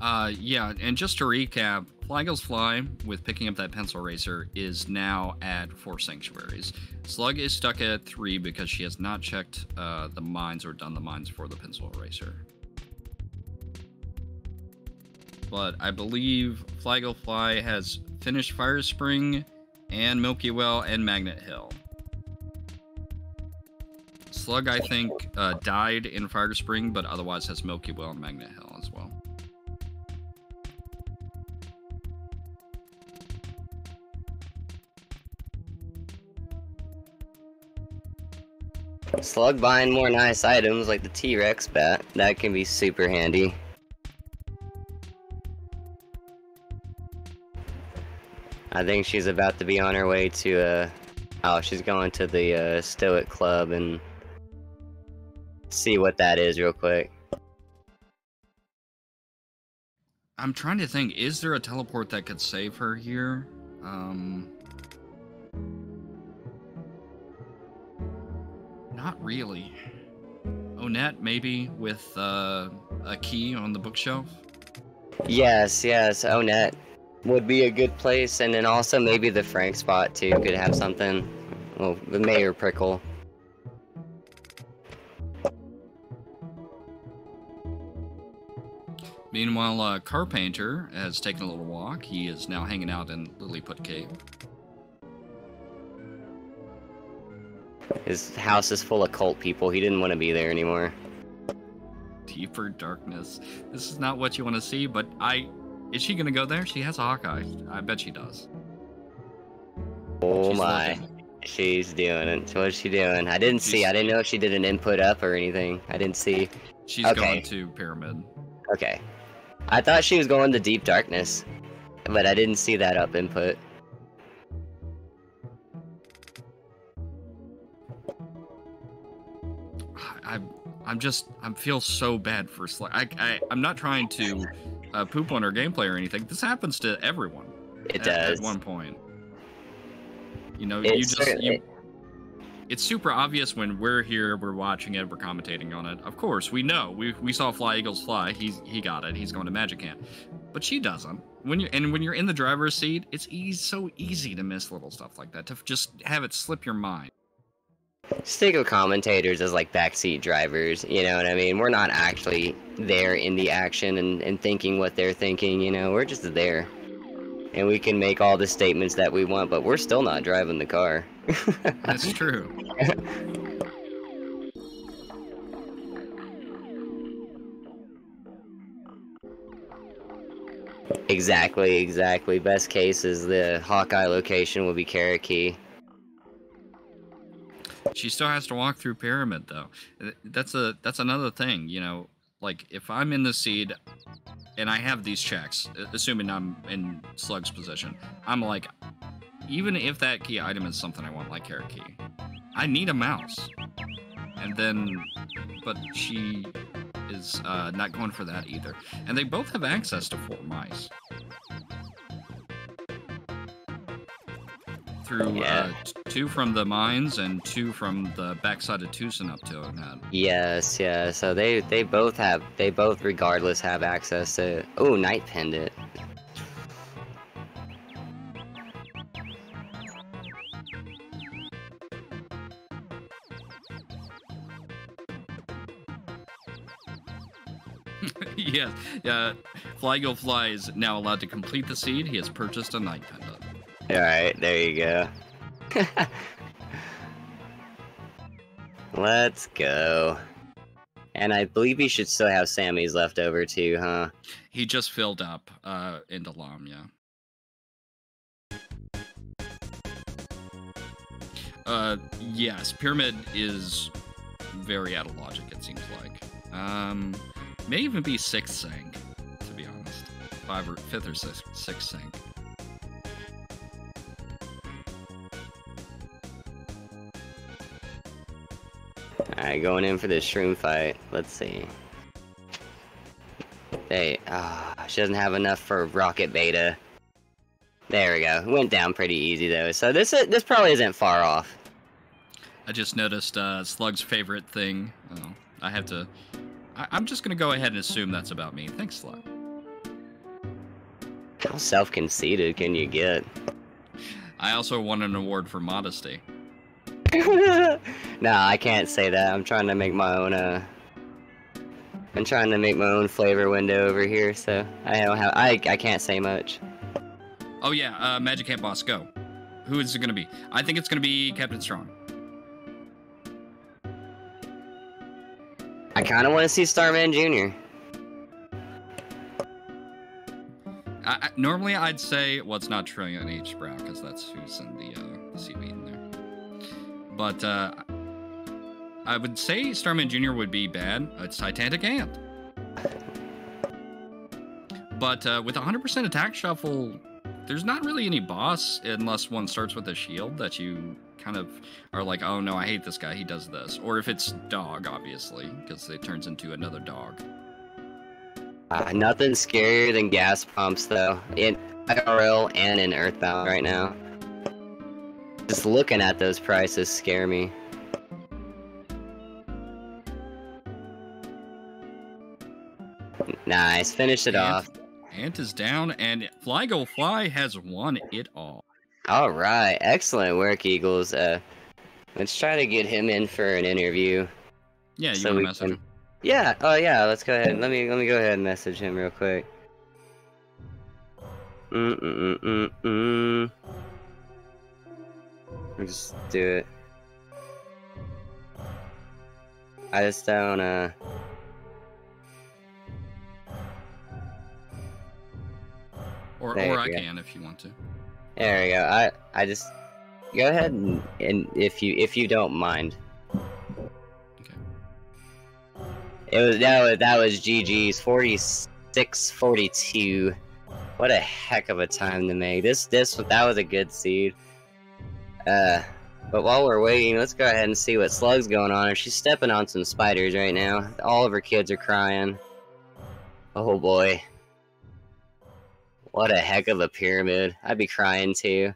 Uh, yeah, and just to recap, Fly Eagles Fly, with picking up that pencil eraser, is now at four sanctuaries. Slug is stuck at three because she has not checked uh, the mines or done the mines for the pencil eraser. But I believe Fly Eagle Fly has finished Fire Spring and Milky Well and Magnet Hill. Slug, I think, uh, died in Fire Spring, but otherwise has Milky Well and Magnet Hill Slug buying more nice items like the T-Rex bat. That can be super handy. I think she's about to be on her way to, uh... Oh, she's going to the, uh, Stoic Club and... See what that is real quick. I'm trying to think, is there a teleport that could save her here? Um... Not really. Onett, maybe, with uh, a key on the bookshelf? Yes, yes, Onett would be a good place, and then also maybe the Frank spot, too, could have something. Well, the Mayor Pirkle. Meanwhile, uh, Carpainter has taken a little walk. He is now hanging out in Lilliput Cave. His house is full of cult people. He didn't want to be there anymore. Deeper darkness. This is not what you want to see, but I... Is she gonna go there? She has a Hawkeye. I bet she does. Oh She's my. Looking. She's doing it. What's she doing? I didn't She's... see. I didn't know if she did an input up or anything. I didn't see. She's okay. going to Pyramid. Okay. I thought she was going to Deep Darkness, but I didn't see that up input. I'm just I feel so bad for Slug. I, I I'm not trying to uh, poop on her gameplay or anything. This happens to everyone. It at, does at one point. You know, it's you just you, it's super obvious when we're here, we're watching it, we're commentating on it. Of course, we know. We we saw Fly Eagles fly. He's he got it. He's going to Magicant. But she doesn't. When you and when you're in the driver's seat, it's easy, so easy to miss little stuff like that. To just have it slip your mind. Of commentators as like backseat drivers, you know what I mean? We're not actually there in the action and, and thinking what they're thinking, you know, we're just there. And we can make all the statements that we want, but we're still not driving the car. That's true. exactly, exactly. Best case is the Hawkeye location will be Key. She still has to walk through pyramid though. That's a that's another thing, you know. Like if I'm in the seed and I have these checks, assuming I'm in Slug's position, I'm like, even if that key item is something I want, like carrot key, I need a mouse. and then, but she is uh, not going for that either. And they both have access to four mice. Through yeah. uh, two from the mines and two from the backside of Twoson up to that. Yes, yeah. So they they both have they both regardless have access to. Oh, night pendant. yes. Uh, Flygo Fly is now allowed to complete the seed. He has purchased a night pendant. Alright, there you go. Let's go. And I believe he should still have Sammy's left over too, huh? He just filled up uh, into Lamia. Uh, yes, Pyramid is very out of logic, it seems like. Um, May even be sixth sync, to be honest. Five or fifth or sixth, sixth sync. Alright, going in for this shroom fight. Let's see. Hey, ah, oh, she doesn't have enough for rocket beta. There we go. Went down pretty easy though, so this this probably isn't far off. I just noticed uh, Slug's favorite thing. Oh, I have to I- am just gonna go ahead and assume that's about me. Thanks, Slug. How self-conceited can you get? I also won an award for modesty. no, I can't say that. I'm trying to make my own. Uh, I'm trying to make my own flavor window over here, so I don't have. I I can't say much. Oh yeah, uh, Magicant boss, go. Who is it gonna be? I think it's gonna be Captain Strong. I kind of want to see Starman Jr. I, normally, I'd say, well, it's not Trillion H. Brown, because that's who's in the uh, seaweed. But uh, I would say Starman Jr. would be bad. It's Titanic Ant. But uh, with 100% attack shuffle, there's not really any boss unless one starts with a shield that you kind of are like, oh no, I hate this guy. He does this. Or if it's dog, obviously, because it turns into another dog. Uh, nothing scarier than gas pumps, though, in IRL and in Earthbound right now. Just looking at those prices scare me. Nice, finish it Ant, off. Ant is down, and Flygo Fly has won it all. All right, excellent work, Eagles. Uh, let's try to get him in for an interview. Yeah, you so want to message can... him? Yeah. Oh, yeah. Let's go ahead. Let me let me go ahead and message him real quick. Mm mm mm mm mm. Just do it. I just don't uh. Or, or I go. can if you want to. There we go. I I just go ahead and, and if you if you don't mind. Okay. It was that was that was GG's 46 42. What a heck of a time to make. This this that was a good seed. Uh but while we're waiting, let's go ahead and see what Slug's going on. She's stepping on some spiders right now. All of her kids are crying. Oh boy. What a heck of a pyramid. I'd be crying too.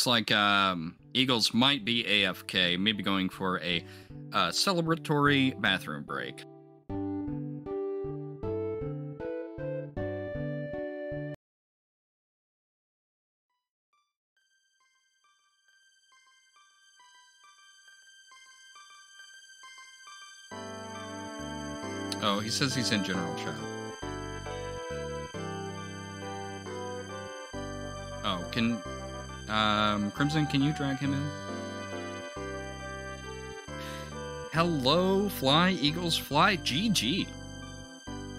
Looks like um, Eagles might be AFK, maybe going for a uh, celebratory bathroom break. Oh, he says he's in general chat. Oh, can Um, Crimson, can you drag him in? Hello, Fly Eagles Fly GG.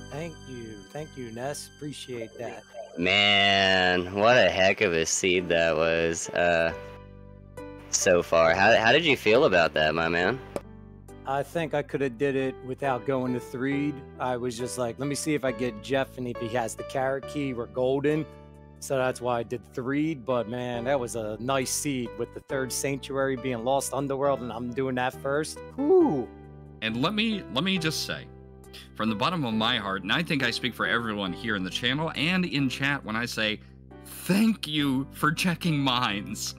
Thank you. Thank you, Ness. Appreciate that. Man, what a heck of a seed that was uh, so far. How, how did you feel about that, my man? I think I could have did it without going to three. I was just like, let me see if I get Jeff and if he has the carrot key we're golden. So that's why I did three. But man, that was a nice seed with the third sanctuary being lost underworld, and I'm doing that first. Whoo! And let me let me just say, from the bottom of my heart, and I think I speak for everyone here in the channel and in chat when I say thank you for checking mines.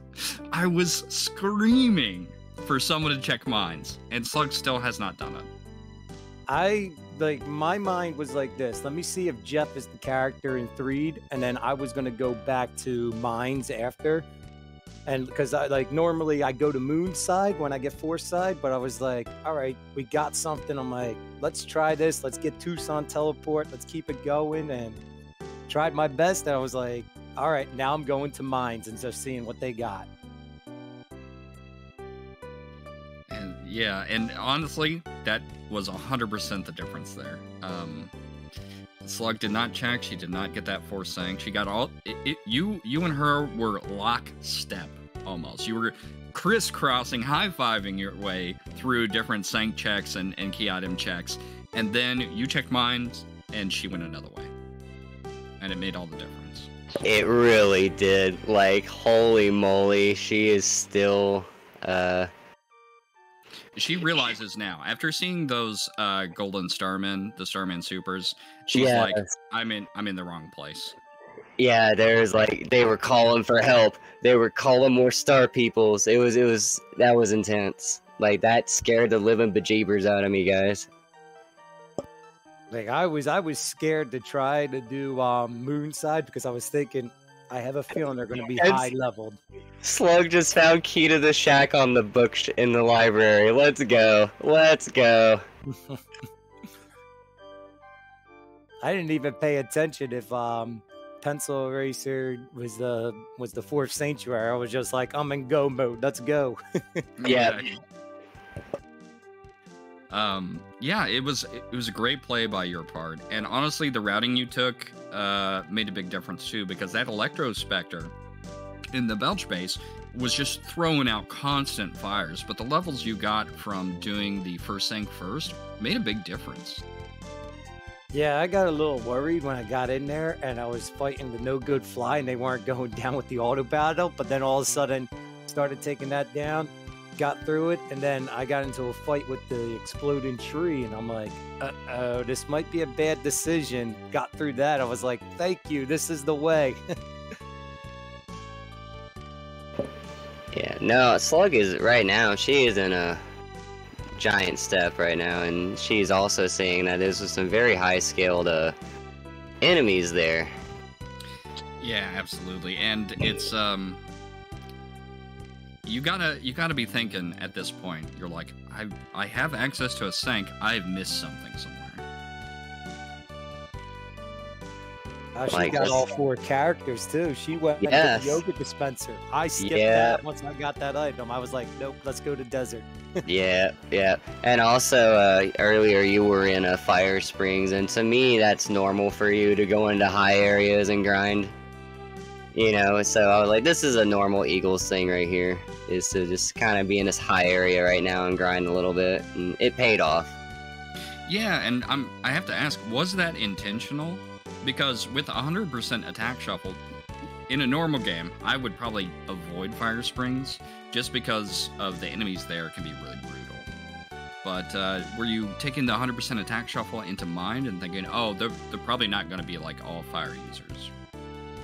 I was screaming for someone to check mines, and Slug still has not done it. I like my mind was like this. Let me see if Jeff is the character in Threed, and then I was gonna go back to Mines after, and because I like normally I go to Moonside when I get Fourside, but I was like, all right, we got something. I'm like, let's try this. Let's get Twoson teleport. Let's keep it going, and tried my best. And I was like, all right, now I'm going to Mines and just seeing what they got. And yeah, and honestly, that was 100% the difference there. Um, Slug did not check. She did not get that force sank. She got all it, it, you. You and her were lockstep almost. You were crisscrossing, high fiving your way through different sank checks and and key item checks, and then you checked mines, and she went another way, and it made all the difference. It really did. Like holy moly, she is still. uh she realizes now after seeing those uh golden starmen the starman supers she's Yes. like i'm in i'm in the wrong place Yeah, there's like they were calling for help. They were calling more star peoples. It was it was that was intense. Like that scared the living bejeebers out of me, guys. Like I was, I was scared to try to do um, Moonside because I was thinking, I have a feeling they're going to be It's- high leveled. Slug just found key to the shack on the book sh- in the library. Let's go. Let's go. I didn't even pay attention if um Pencil Eraser was the was the fourth sanctuary. I was just like, I'm in go mode. Let's go. Yeah. Um yeah it was it was a great play by your part. And honestly the routing you took uh made a big difference too because that electro specter in the belch base was just throwing out constant fires. But the levels you got from doing the first sank first made a big difference. Yeah, I got a little worried when I got in there and I was fighting the no good fly and they weren't going down with the auto battle, but then all of a sudden started taking that down, got through it, and then I got into a fight with the exploding tree and I'm like, uh oh, this might be a bad decision. Got through that. I was like, thank you, this is the way. Yeah. No, Slug is right now. She is in a giant step right now, and she's also seeing that there's some very high scaled uh, enemies there. Yeah, absolutely. And it's um you gotta you gotta be thinking at this point, you're like, I I have access to a sink. I've missed something somewhere. Uh, she Like, got all four characters too. She went to the yoga dispenser. I skipped Yeah. that once I got that item. I was like, nope, let's go to desert. yeah, yeah. And also, uh, earlier you were in a fire springs, and to me, that's normal for you to go into high areas and grind. You know, so I was like, this is a normal Eagles thing right here, is to just kind of be in this high area right now and grind a little bit, and it paid off. Yeah, and I'm I have to ask, was that intentional? Because with 100% attack shuffle, in a normal game, I would probably avoid fire springs just because of the enemies there can be really brutal. But uh, were you taking the 100% attack shuffle into mind and thinking, oh, they're, they're probably not going to be like all fire users?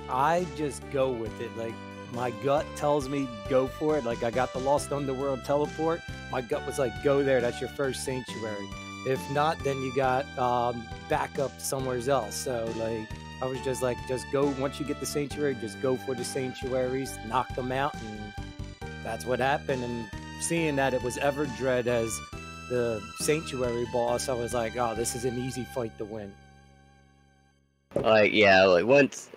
I just go with it. Like my gut tells me go for it. Like I got the Lost Underworld teleport. My gut was like, go there. That's your first sanctuary. If not, then you got um, backup somewhere else. So like I was just like, just go once you get the sanctuary, just go for the sanctuaries, knock them out, and that's what happened. And seeing that it was Everdred as the sanctuary boss, I was like, oh, this is an easy fight to win. Like, yeah, like once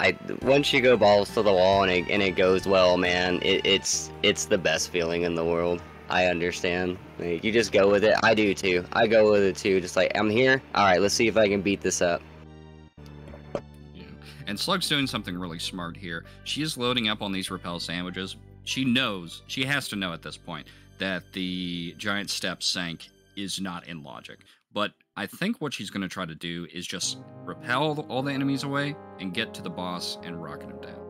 I once you go balls to the wall and it and it goes well, man, it, it's it's the best feeling in the world. I understand. Like, you just go with it. I do too. I go with it too. Just like I'm here. All right, let's see if I can beat this up. Yeah. And Slug's doing something really smart here. She is loading up on these repel sandwiches. She knows, she has to know at this point, that the giant step sank is not in logic. But I think what she's going to try to do is just repel all the enemies away and get to the boss and rocket him down.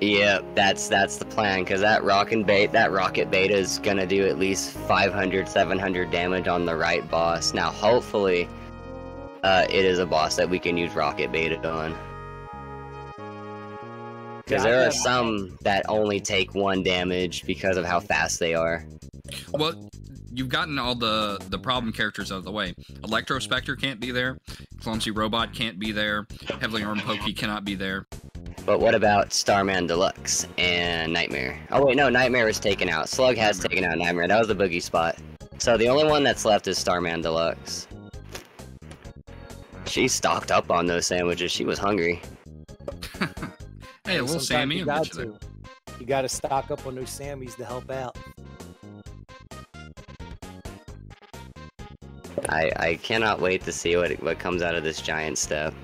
Yeah, that's that's the plan. Cause that rocket bait, that rocket beta is gonna do at least 500, 700 damage on the right boss. Now, hopefully, uh, it is a boss that we can use rocket beta on. Because there are some that only take one damage because of how fast they are. Well, you've gotten all the the problem characters out of the way. Electro Spectre can't be there. Clumsy Robot can't be there. Heavily Armed Pokey cannot be there. But what about Starman Deluxe and Nightmare? Oh wait, no, Nightmare is taken out. Slug has taken out Nightmare. That was the boogie spot. So the only one that's left is Starman Deluxe. She stocked up on those sandwiches. She was hungry. hey, a little Sammy. You got to. You got to stock up on those Sammys to help out. I I cannot wait to see what what comes out of this giant step.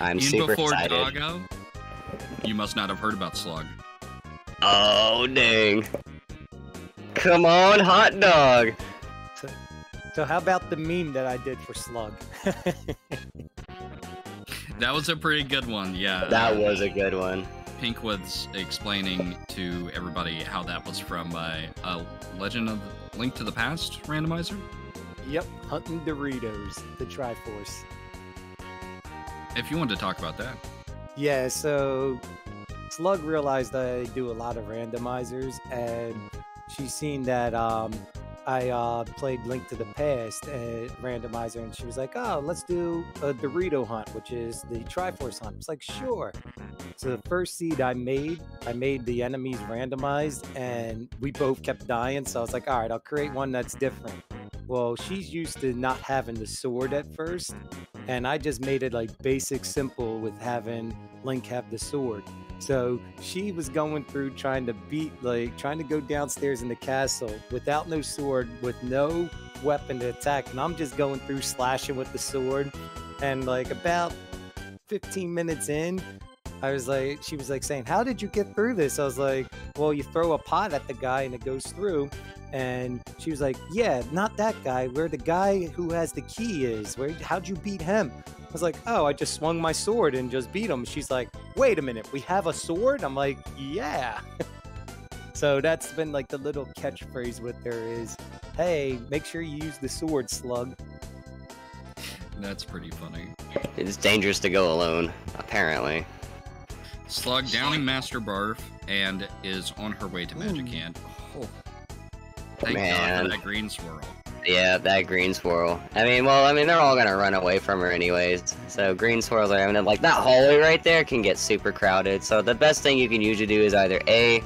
I'm Even super before excited. Doggo, you must not have heard about Slug. Oh dang! Come on, hot dog! So, so how about the meme that I did for Slug? That was a pretty good one, yeah. That Uh, was a good one. Pink was explaining to everybody how that was from a, a Legend of Link to the Past randomizer. Yep, hunting Doritos, the Triforce. If you wanted to talk about that. Yeah, so Slug realized I do a lot of randomizers, and she's seen that um, I uh, played Link to the Past uh, randomizer, and she was like, "Oh, let's do a Dorito hunt, which is the Triforce hunt." It's like, "Sure." So the first seed I made, I made the enemies randomized, and we both kept dying. So I was like, "All right, I'll create one that's different." Well, she's used to not having the sword at first, and I just made it like basic simple with having Link have the sword. So she was going through trying to beat, like trying to go downstairs in the castle without no sword, with no weapon to attack, and I'm just going through slashing with the sword. And like about 15 minutes in, I was like, she was like saying, "How did you get through this?" I was like, "Well, you throw a pot at the guy and it goes through." And she was like, "Yeah, not that guy. Where the guy who has the key is? Where? How'd you beat him?" I was like, "Oh, I just swung my sword and just beat him." She's like, "Wait a minute, we have a sword?" I'm like, "Yeah." so that's been like the little catchphrase with her is, "Hey, make sure you use the sword, slug." That's pretty funny. It's dangerous to go alone, apparently. Slug downing Master Barf and is on her way to Magic Ooh. Hand. Oh. Thank God for that green swirl. Yeah, that green swirl. I mean, well, I mean, they're all gonna run away from her anyways. So green swirls are, I mean, like that hallway right there can get super crowded. So the best thing you can usually do is either a,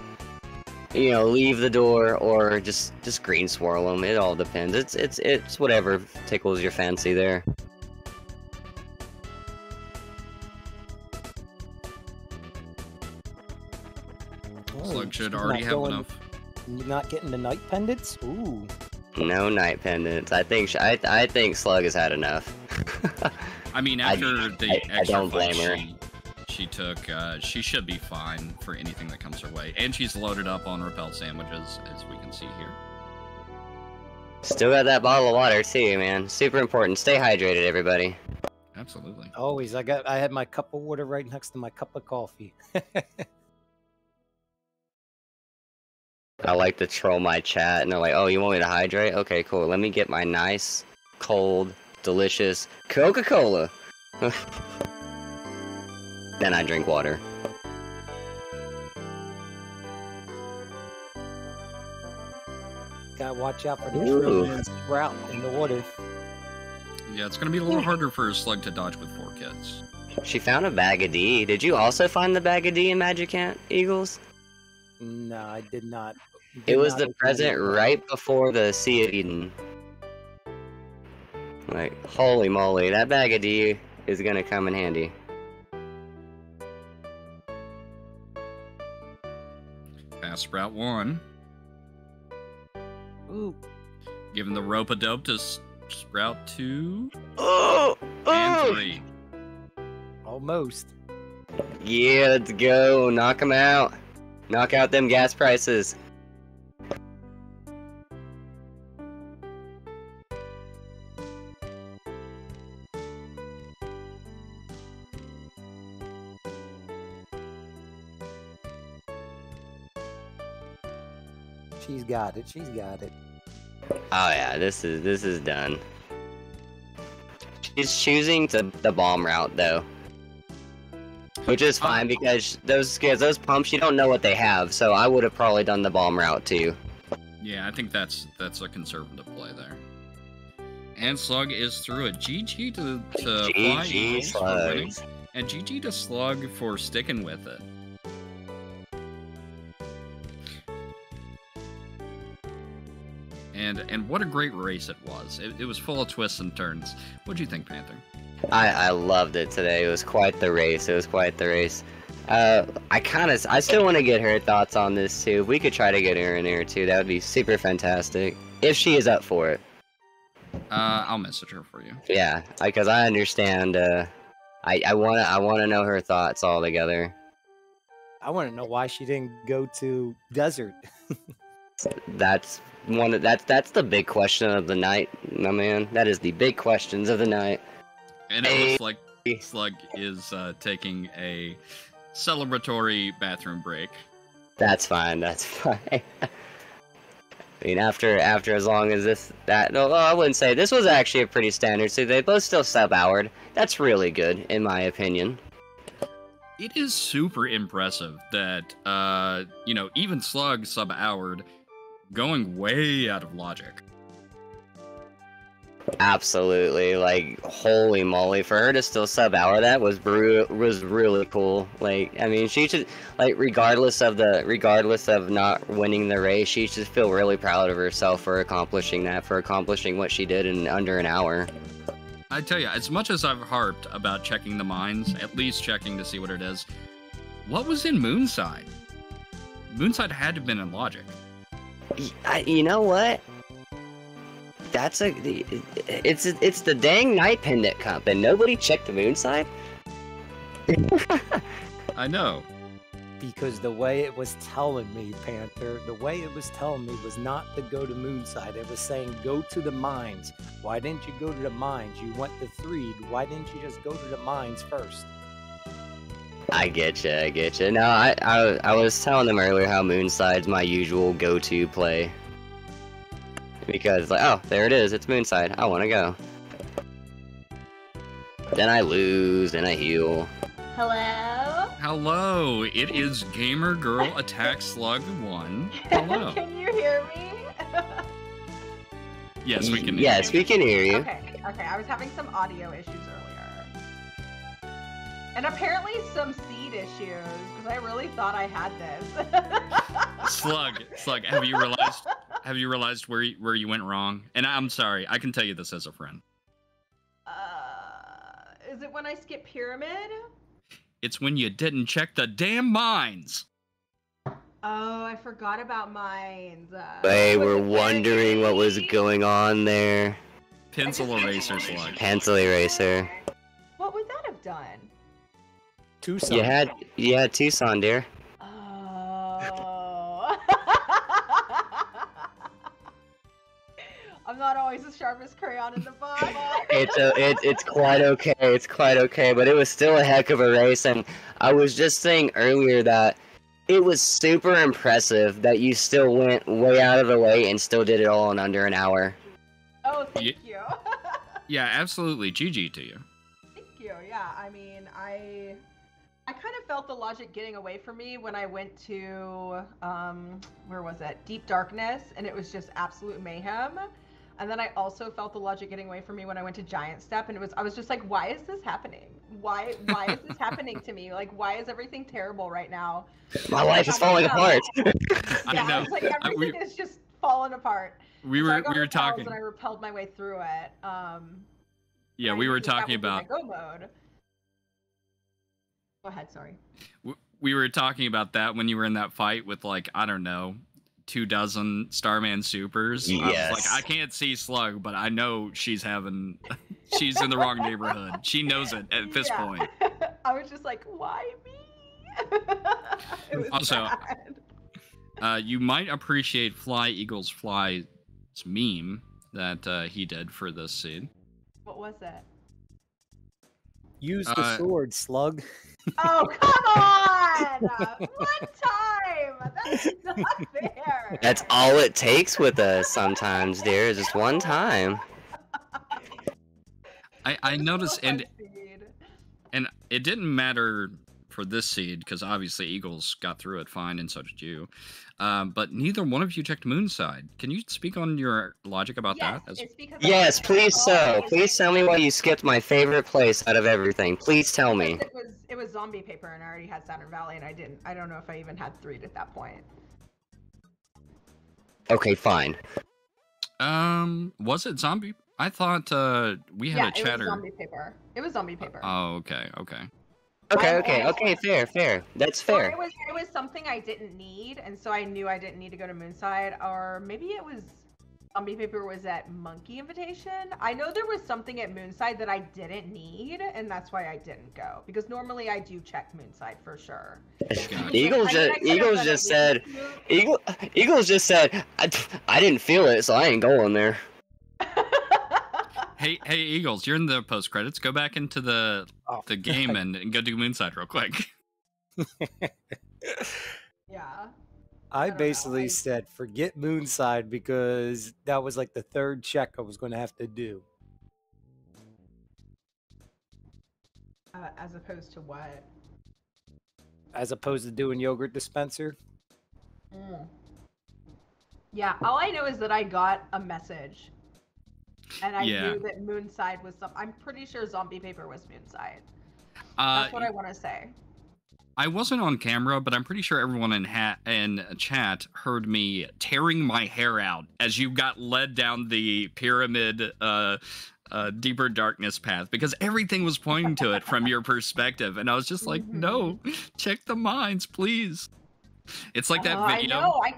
you know, leave the door or just just green swirl them. It all depends. It's it's it's whatever tickles your fancy there. Oh, Slug should already have going- enough. Not getting the night pendants? Ooh. No night pendants. I think sh- I I think Slug has had enough. I mean, I- after the I- I extra don't fight blame her. she, she took, uh, she should be fine for anything that comes her way. And she's loaded up on repel sandwiches, as we can see here. Still got that bottle of water too, man. Super important. Stay hydrated, everybody. Absolutely. Always. I got I had my cup of water right next to my cup of coffee. I like to troll my chat, and they're like, "Oh, you want me to hydrate? Okay, cool. Let me get my nice, cold, delicious Coca-Cola." then I drink water. Gotta watch out for the Ooh. Trillionage Sprout in the water. Yeah, it's gonna be a little harder for a slug to dodge with four kids. She found a bag of D. Did you also find the bag of D in Magicant Eagles? No, I did not. It was the present it. right before the Sea of Eden. Like, holy moly, that bag of D is gonna come in handy. Pass Sprout 1. Ooh. Giving the rope a dope to S- Sprout 2 Oh, and oh. 3. Almost. Yeah, let's go. Knock them out. Knock out them gas prices. Got it. She's got it. Oh yeah, this is this is done. She's choosing to the bomb route though, which is fine because those because those pumps you don't know what they have. So I would have probably done the bomb route too. Yeah, I think that's that's a conservative play there. And Slug is through a GG to, to fly GG Eagles for winning, slugs. and GG to Slug for sticking with it. And and what a great race it was. It, it was full of twists and turns. What do you think, Panther? I I loved it today. It was quite the race. It was quite the race. Uh, I kind of I still want to get her thoughts on this too. If we could try to get her in here too, that would be super fantastic. If she is up for it. Uh, I'll message her for you. Yeah, because I understand. Uh, I I wanna I wanna know her thoughts all together. I want to know why she didn't go to desert. That's one. That's that's the big question of the night, my man. That is the big questions of the night. And it looks like Slug is uh, taking a celebratory bathroom break. That's fine. That's fine. I mean, after after as long as this that no, I wouldn't say this was actually a pretty standard. So they both still sub houred. That's really good in my opinion. It is super impressive that uh, you know even Slug sub houred going way out of logic. Absolutely, like holy moly, for her to still sub hour that was bru- was really cool. Like, I mean, she should like regardless of the regardless of not winning the race, she should feel really proud of herself for accomplishing that, for accomplishing what she did in under an hour. I tell you, as much as I've harped about checking the mines, at least checking to see what it is, what was in Moonside? Moonside had to have been in logic. Y- I, you know what? That's a it's it's the dang night pendant cup, and nobody checked the Moonside. I know. because the way it was telling me, Panther, the way it was telling me was not to go to Moonside. It was saying go to the mines. Why didn't you go to the mines? You went to Threed. Why didn't you just go to the mines first? I get you, I get you. No, I, I I was telling them earlier how Moonside's my usual go-to play. Because like, oh, there it is, it's Moonside. I want to go. Then I lose, then I heal. Hello? Hello, it is Gamer Girl Attack Slug 1. Hello. can you hear me? Yes, we can. hear Yes, you. we can hear you. okay, okay. I was having some audio issues earlier. And apparently some seed issues, because I really thought I had this. Slug, Slug, have you realized have you realized where you, where you went wrong? And I'm sorry, I can tell you this as a friend. uh, is it when I skip pyramid? It's when you didn't check the damn mines. Oh, I forgot about mines. Uh, They were wondering what was going on there. Pencil eraser slug. Pencil eraser. What would that have done? Twoson. You had you had Twoson, dear. Oh. I'm not always the sharpest crayon in the box. It's a, it, it's quite okay. It's quite okay, but it was still a heck of a race, and I was just saying earlier that it was super impressive that you still went way out of the way and still did it all in under an hour. Oh, thank Ye- you. Yeah, absolutely. GG to you. thank you. Yeah, I mean, I I kind of felt the logic getting away from me when I went to um where was it? Deep Darkness and it was just absolute mayhem. And then I also felt the logic getting away from me when I went to Giant Step and it was I was just like, why is this happening? Why why is this happening to me? Like why is everything terrible right now? My life is falling apart. I yeah, know. it's like I- we- everything is just falling apart. We So I were got we were talking. and I repelled my way through it. Um, Yeah, we were talking would be my about go mode. Go ahead, sorry. we were talking about that when you were in that fight with like I don't know two dozen Starman supers. Yes. I was like, I can't see Slug, but I know she's having, she's in the wrong neighborhood. She knows it at this Yeah. point. I was just like, why me? Also. Uh, you might appreciate Fly Eagles Fly's meme that uh, he did for this scene. what was that? Use the Uh, sword, slug. Oh come on! One time. That's not fair. That's all it takes with us sometimes, dear. is Just one time. I, I It noticed, and and it didn't matter for this seed because obviously Eagles got through it fine, and so did you. Um, but neither one of you checked Moonside. Can you speak on your logic about yes, that? As- it's because I Yes, please so. Please tell me why you skipped my favorite place out of everything. Please tell me. It was it was zombie paper, and I already had Saturn Valley, and I didn't. I don't know if I even had three at that point. Okay, fine. um, was it zombie? I thought uh, we had yeah, a it was zombie paper. It was zombie paper. Oh, okay, okay. Okay, okay, okay, fair, fair. That's Or fair. it was it was something I didn't need, and so I knew I didn't need to go to Moonside, or maybe it was zombie paper was at Monkey Invitation. I know there was something at Moonside that I didn't need, and that's why I didn't go. Because normally I do check Moonside for sure. Eagles I just mean, I could've Eagles just said. Eagle Eagles just said I, I didn't feel it, so I ain't going there. Hey, hey, Eagles! You're in the post credits. Go back into the Oh. the game and, and go do Moonside real quick. yeah. I don't know, basically I- said forget Moonside because that was like the third check I was going to have to do. Uh, as opposed to what? As opposed to doing yogurt dispenser. Mm. Yeah, all I know is that I got a message. And I Yeah. knew that Moonside was some I'm pretty sure zombie paper was Moonside. Uh, That's what I want to say. I wasn't on camera, but I'm pretty sure everyone in ha- in chat heard me tearing my hair out as you got led down the pyramid, uh, uh, deeper darkness path because everything was pointing to it from your perspective, and I was just like, "No, check the mines, please." It's like that Oh, video. I know. I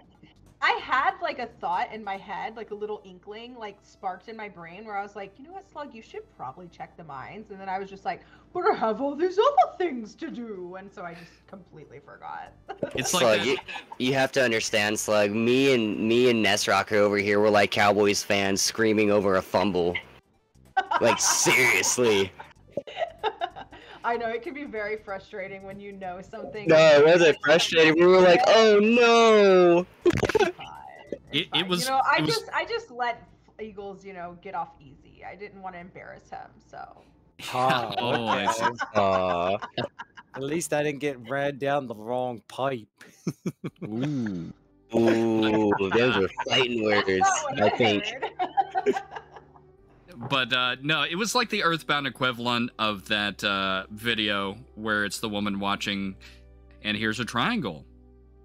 I had like a thought in my head, like a little inkling, like sparked in my brain where I was like, you know what, Slug, you should probably check the mines. And then I was just like, but I have all these other things to do. And so I just completely forgot. It's like Slug, you, you have to understand, Slug. Me and me and Nesrocker over here were like Cowboys fans screaming over a fumble. Like seriously. I know it can be very frustrating when you know something. No, it wasn't frustrating. We were like, oh no. It's fine, it's It- it was- You know, I it was- just I just let Eagles, you know, get off easy. I didn't want to embarrass him, so. Oh, I see. okay. Aw. At least I didn't get ran down the wrong pipe. Ooh. Ooh, those were fighting words. I think. heard. But uh, no, it was like the Earthbound equivalent of that uh, video where it's the woman watching, and here's a triangle.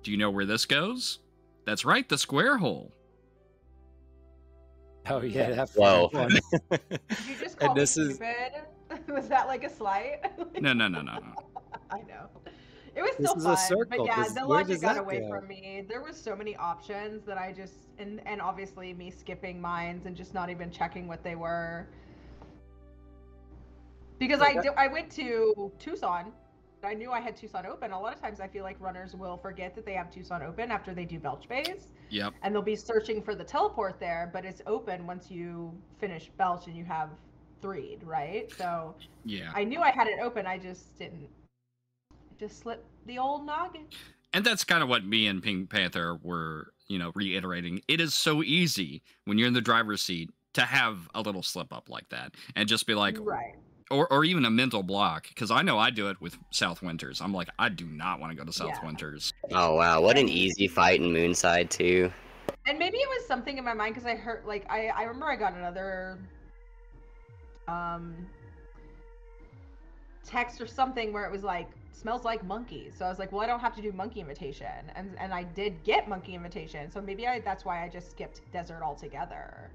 Do you know where this goes? That's right, the square hole. Oh yeah, that Whoa. one. Did you just And call this me is- stupid? Was that like a slight? No, no, no, no, no. I know. It was This still fun, but yeah, This- the where logic got away go? from me. There was so many options that I just and and obviously me skipping mines and just not even checking what they were. Because I Yeah, do, I went to Twoson. I knew I had Twoson open. A lot of times I feel like runners will forget that they have Twoson open after they do Belch Base Yep. and they'll be searching for the teleport there, but it's open once you finish Belch and you have threed, right? So Yeah. I knew I had it open, I just didn't. Just slipped the old noggin. And that's kind of what me and Pink Panther were, you know, reiterating. It is so easy when you're in the driver's seat to have a little slip up like that and just be like, right. or, or even a mental block. Because I know I do it with South Winters. I'm like, I do not want to go to South Yeah. Winters. Oh wow, what an easy fight in Moonside too. And maybe it was something in my mind because I heard, like, I, I remember I got another um text or something where it was like, smells like monkey. So I was like, well, I don't have to do monkey invitation. And and I did get monkey invitation. So maybe I that's why I just skipped desert altogether.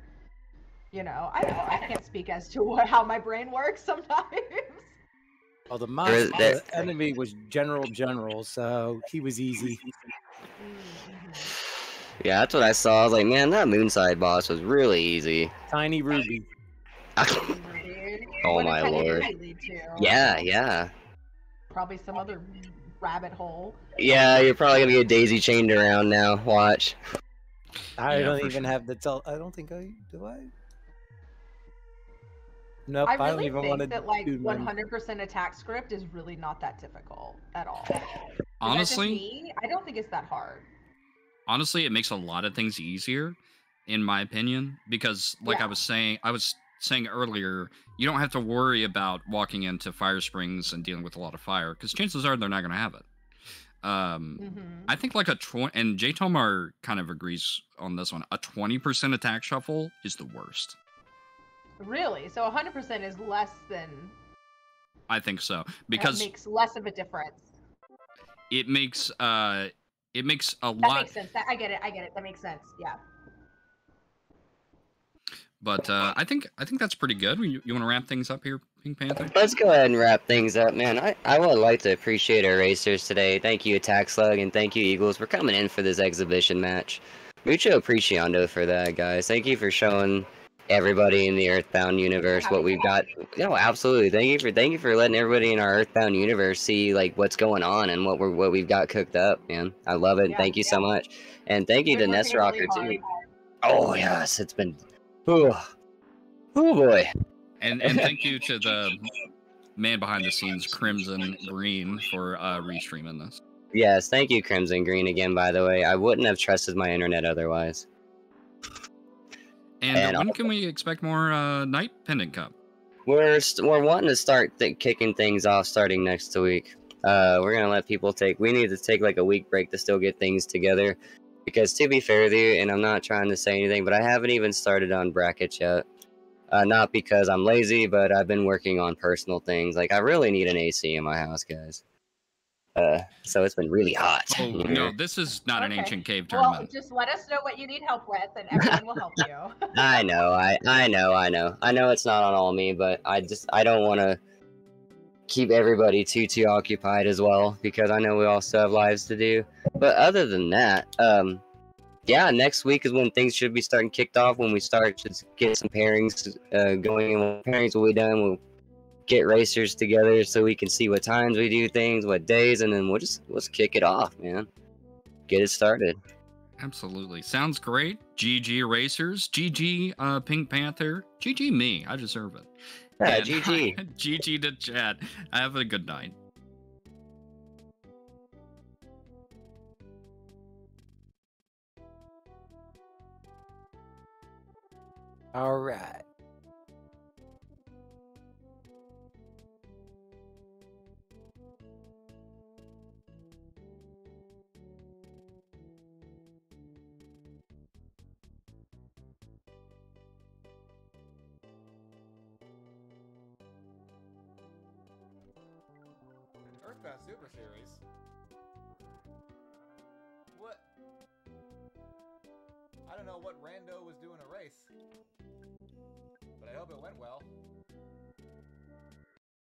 You know, I don't know. I can't speak as to what how my brain works sometimes. Well, the, monster, the enemy was General General, so he was easy. Yeah, that's what I saw. I was like, man, that Moonside boss was really easy. Tiny Ruby. oh my lord. Yeah, yeah. Probably some other rabbit hole. Yeah, you're probably gonna get daisy chained around now. Watch. I yeah, don't even sure. have the tell. I don't think I do. I. Nope, I, really I don't even want to that like 100% attack script is really not that difficult at all. Honestly, I don't think it's that hard. Honestly, it makes a lot of things easier, in my opinion, because like yeah. I was saying, I was saying earlier, you don't have to worry about walking into fire springs and dealing with a lot of fire because chances are they're not going to have it. Um, mm-hmm. I think like a twenty, and J Tomar kind of agrees on this one. A twenty percent attack shuffle is the worst. Really? So hundred percent is less than. I think so because it makes less of a difference. It makes uh, it makes a that lot. That makes sense. That, I get it. I get it. That makes sense. Yeah. But uh, I think I think that's pretty good. You, you want to wrap things up here, Pink Panther? Let's go ahead and wrap things up, man. I, I would like to appreciate our racers today. Thank you, Attack Slug, and thank you, Eagles, for coming in for this exhibition match. Mucho appreciando for that, guys. Thank you for showing everybody in the Earthbound universe what we've got. No, absolutely. Thank you for thank you for letting everybody in our Earthbound universe see like what's going on and what we're what we've got cooked up, man. I love it. Yeah, thank you yeah. so much, and thank you to Nest Rocker really too. Oh yes, it's been Oh, oh boy. And and thank you to the man behind the scenes, Crimson Green, for uh, restreaming this. Yes, thank you, Crimson Green, again. By the way, I wouldn't have trusted my internet otherwise. And, and when can we expect more uh, Night Pendant Cup? We're we we're wanting to start th- kicking things off starting next week. Uh, we're gonna let people take. We need to take like a week break to still get things together. Because to be fair with you, and I'm not trying to say anything, but I haven't even started on brackets yet. Uh, not because I'm lazy, but I've been working on personal things. Like I really need an AC in my house, guys. Uh, so it's been really hot. Oh, no, this is not okay. an ancient cave tournament. Well, just let us know what you need help with, and everyone will help you. I know, I, I know, I know, I know. It's not on all me, but I just I don't want to keep everybody too too occupied as well because I know we also have lives to do. But other than that, um, yeah, next week is when things should be starting kicked off. When we start to get some pairings uh, going, and when pairings will be done, we'll get racers together so we can see what times we do things, what days, and then we'll just let's kick it off, man. Get it started. Absolutely, sounds great. GG racers, GG uh, Pink Panther, GG me. I deserve it. Yeah, GG. GG to chat. Have a good night. All right. Rando was doing a race. But I hope it went well.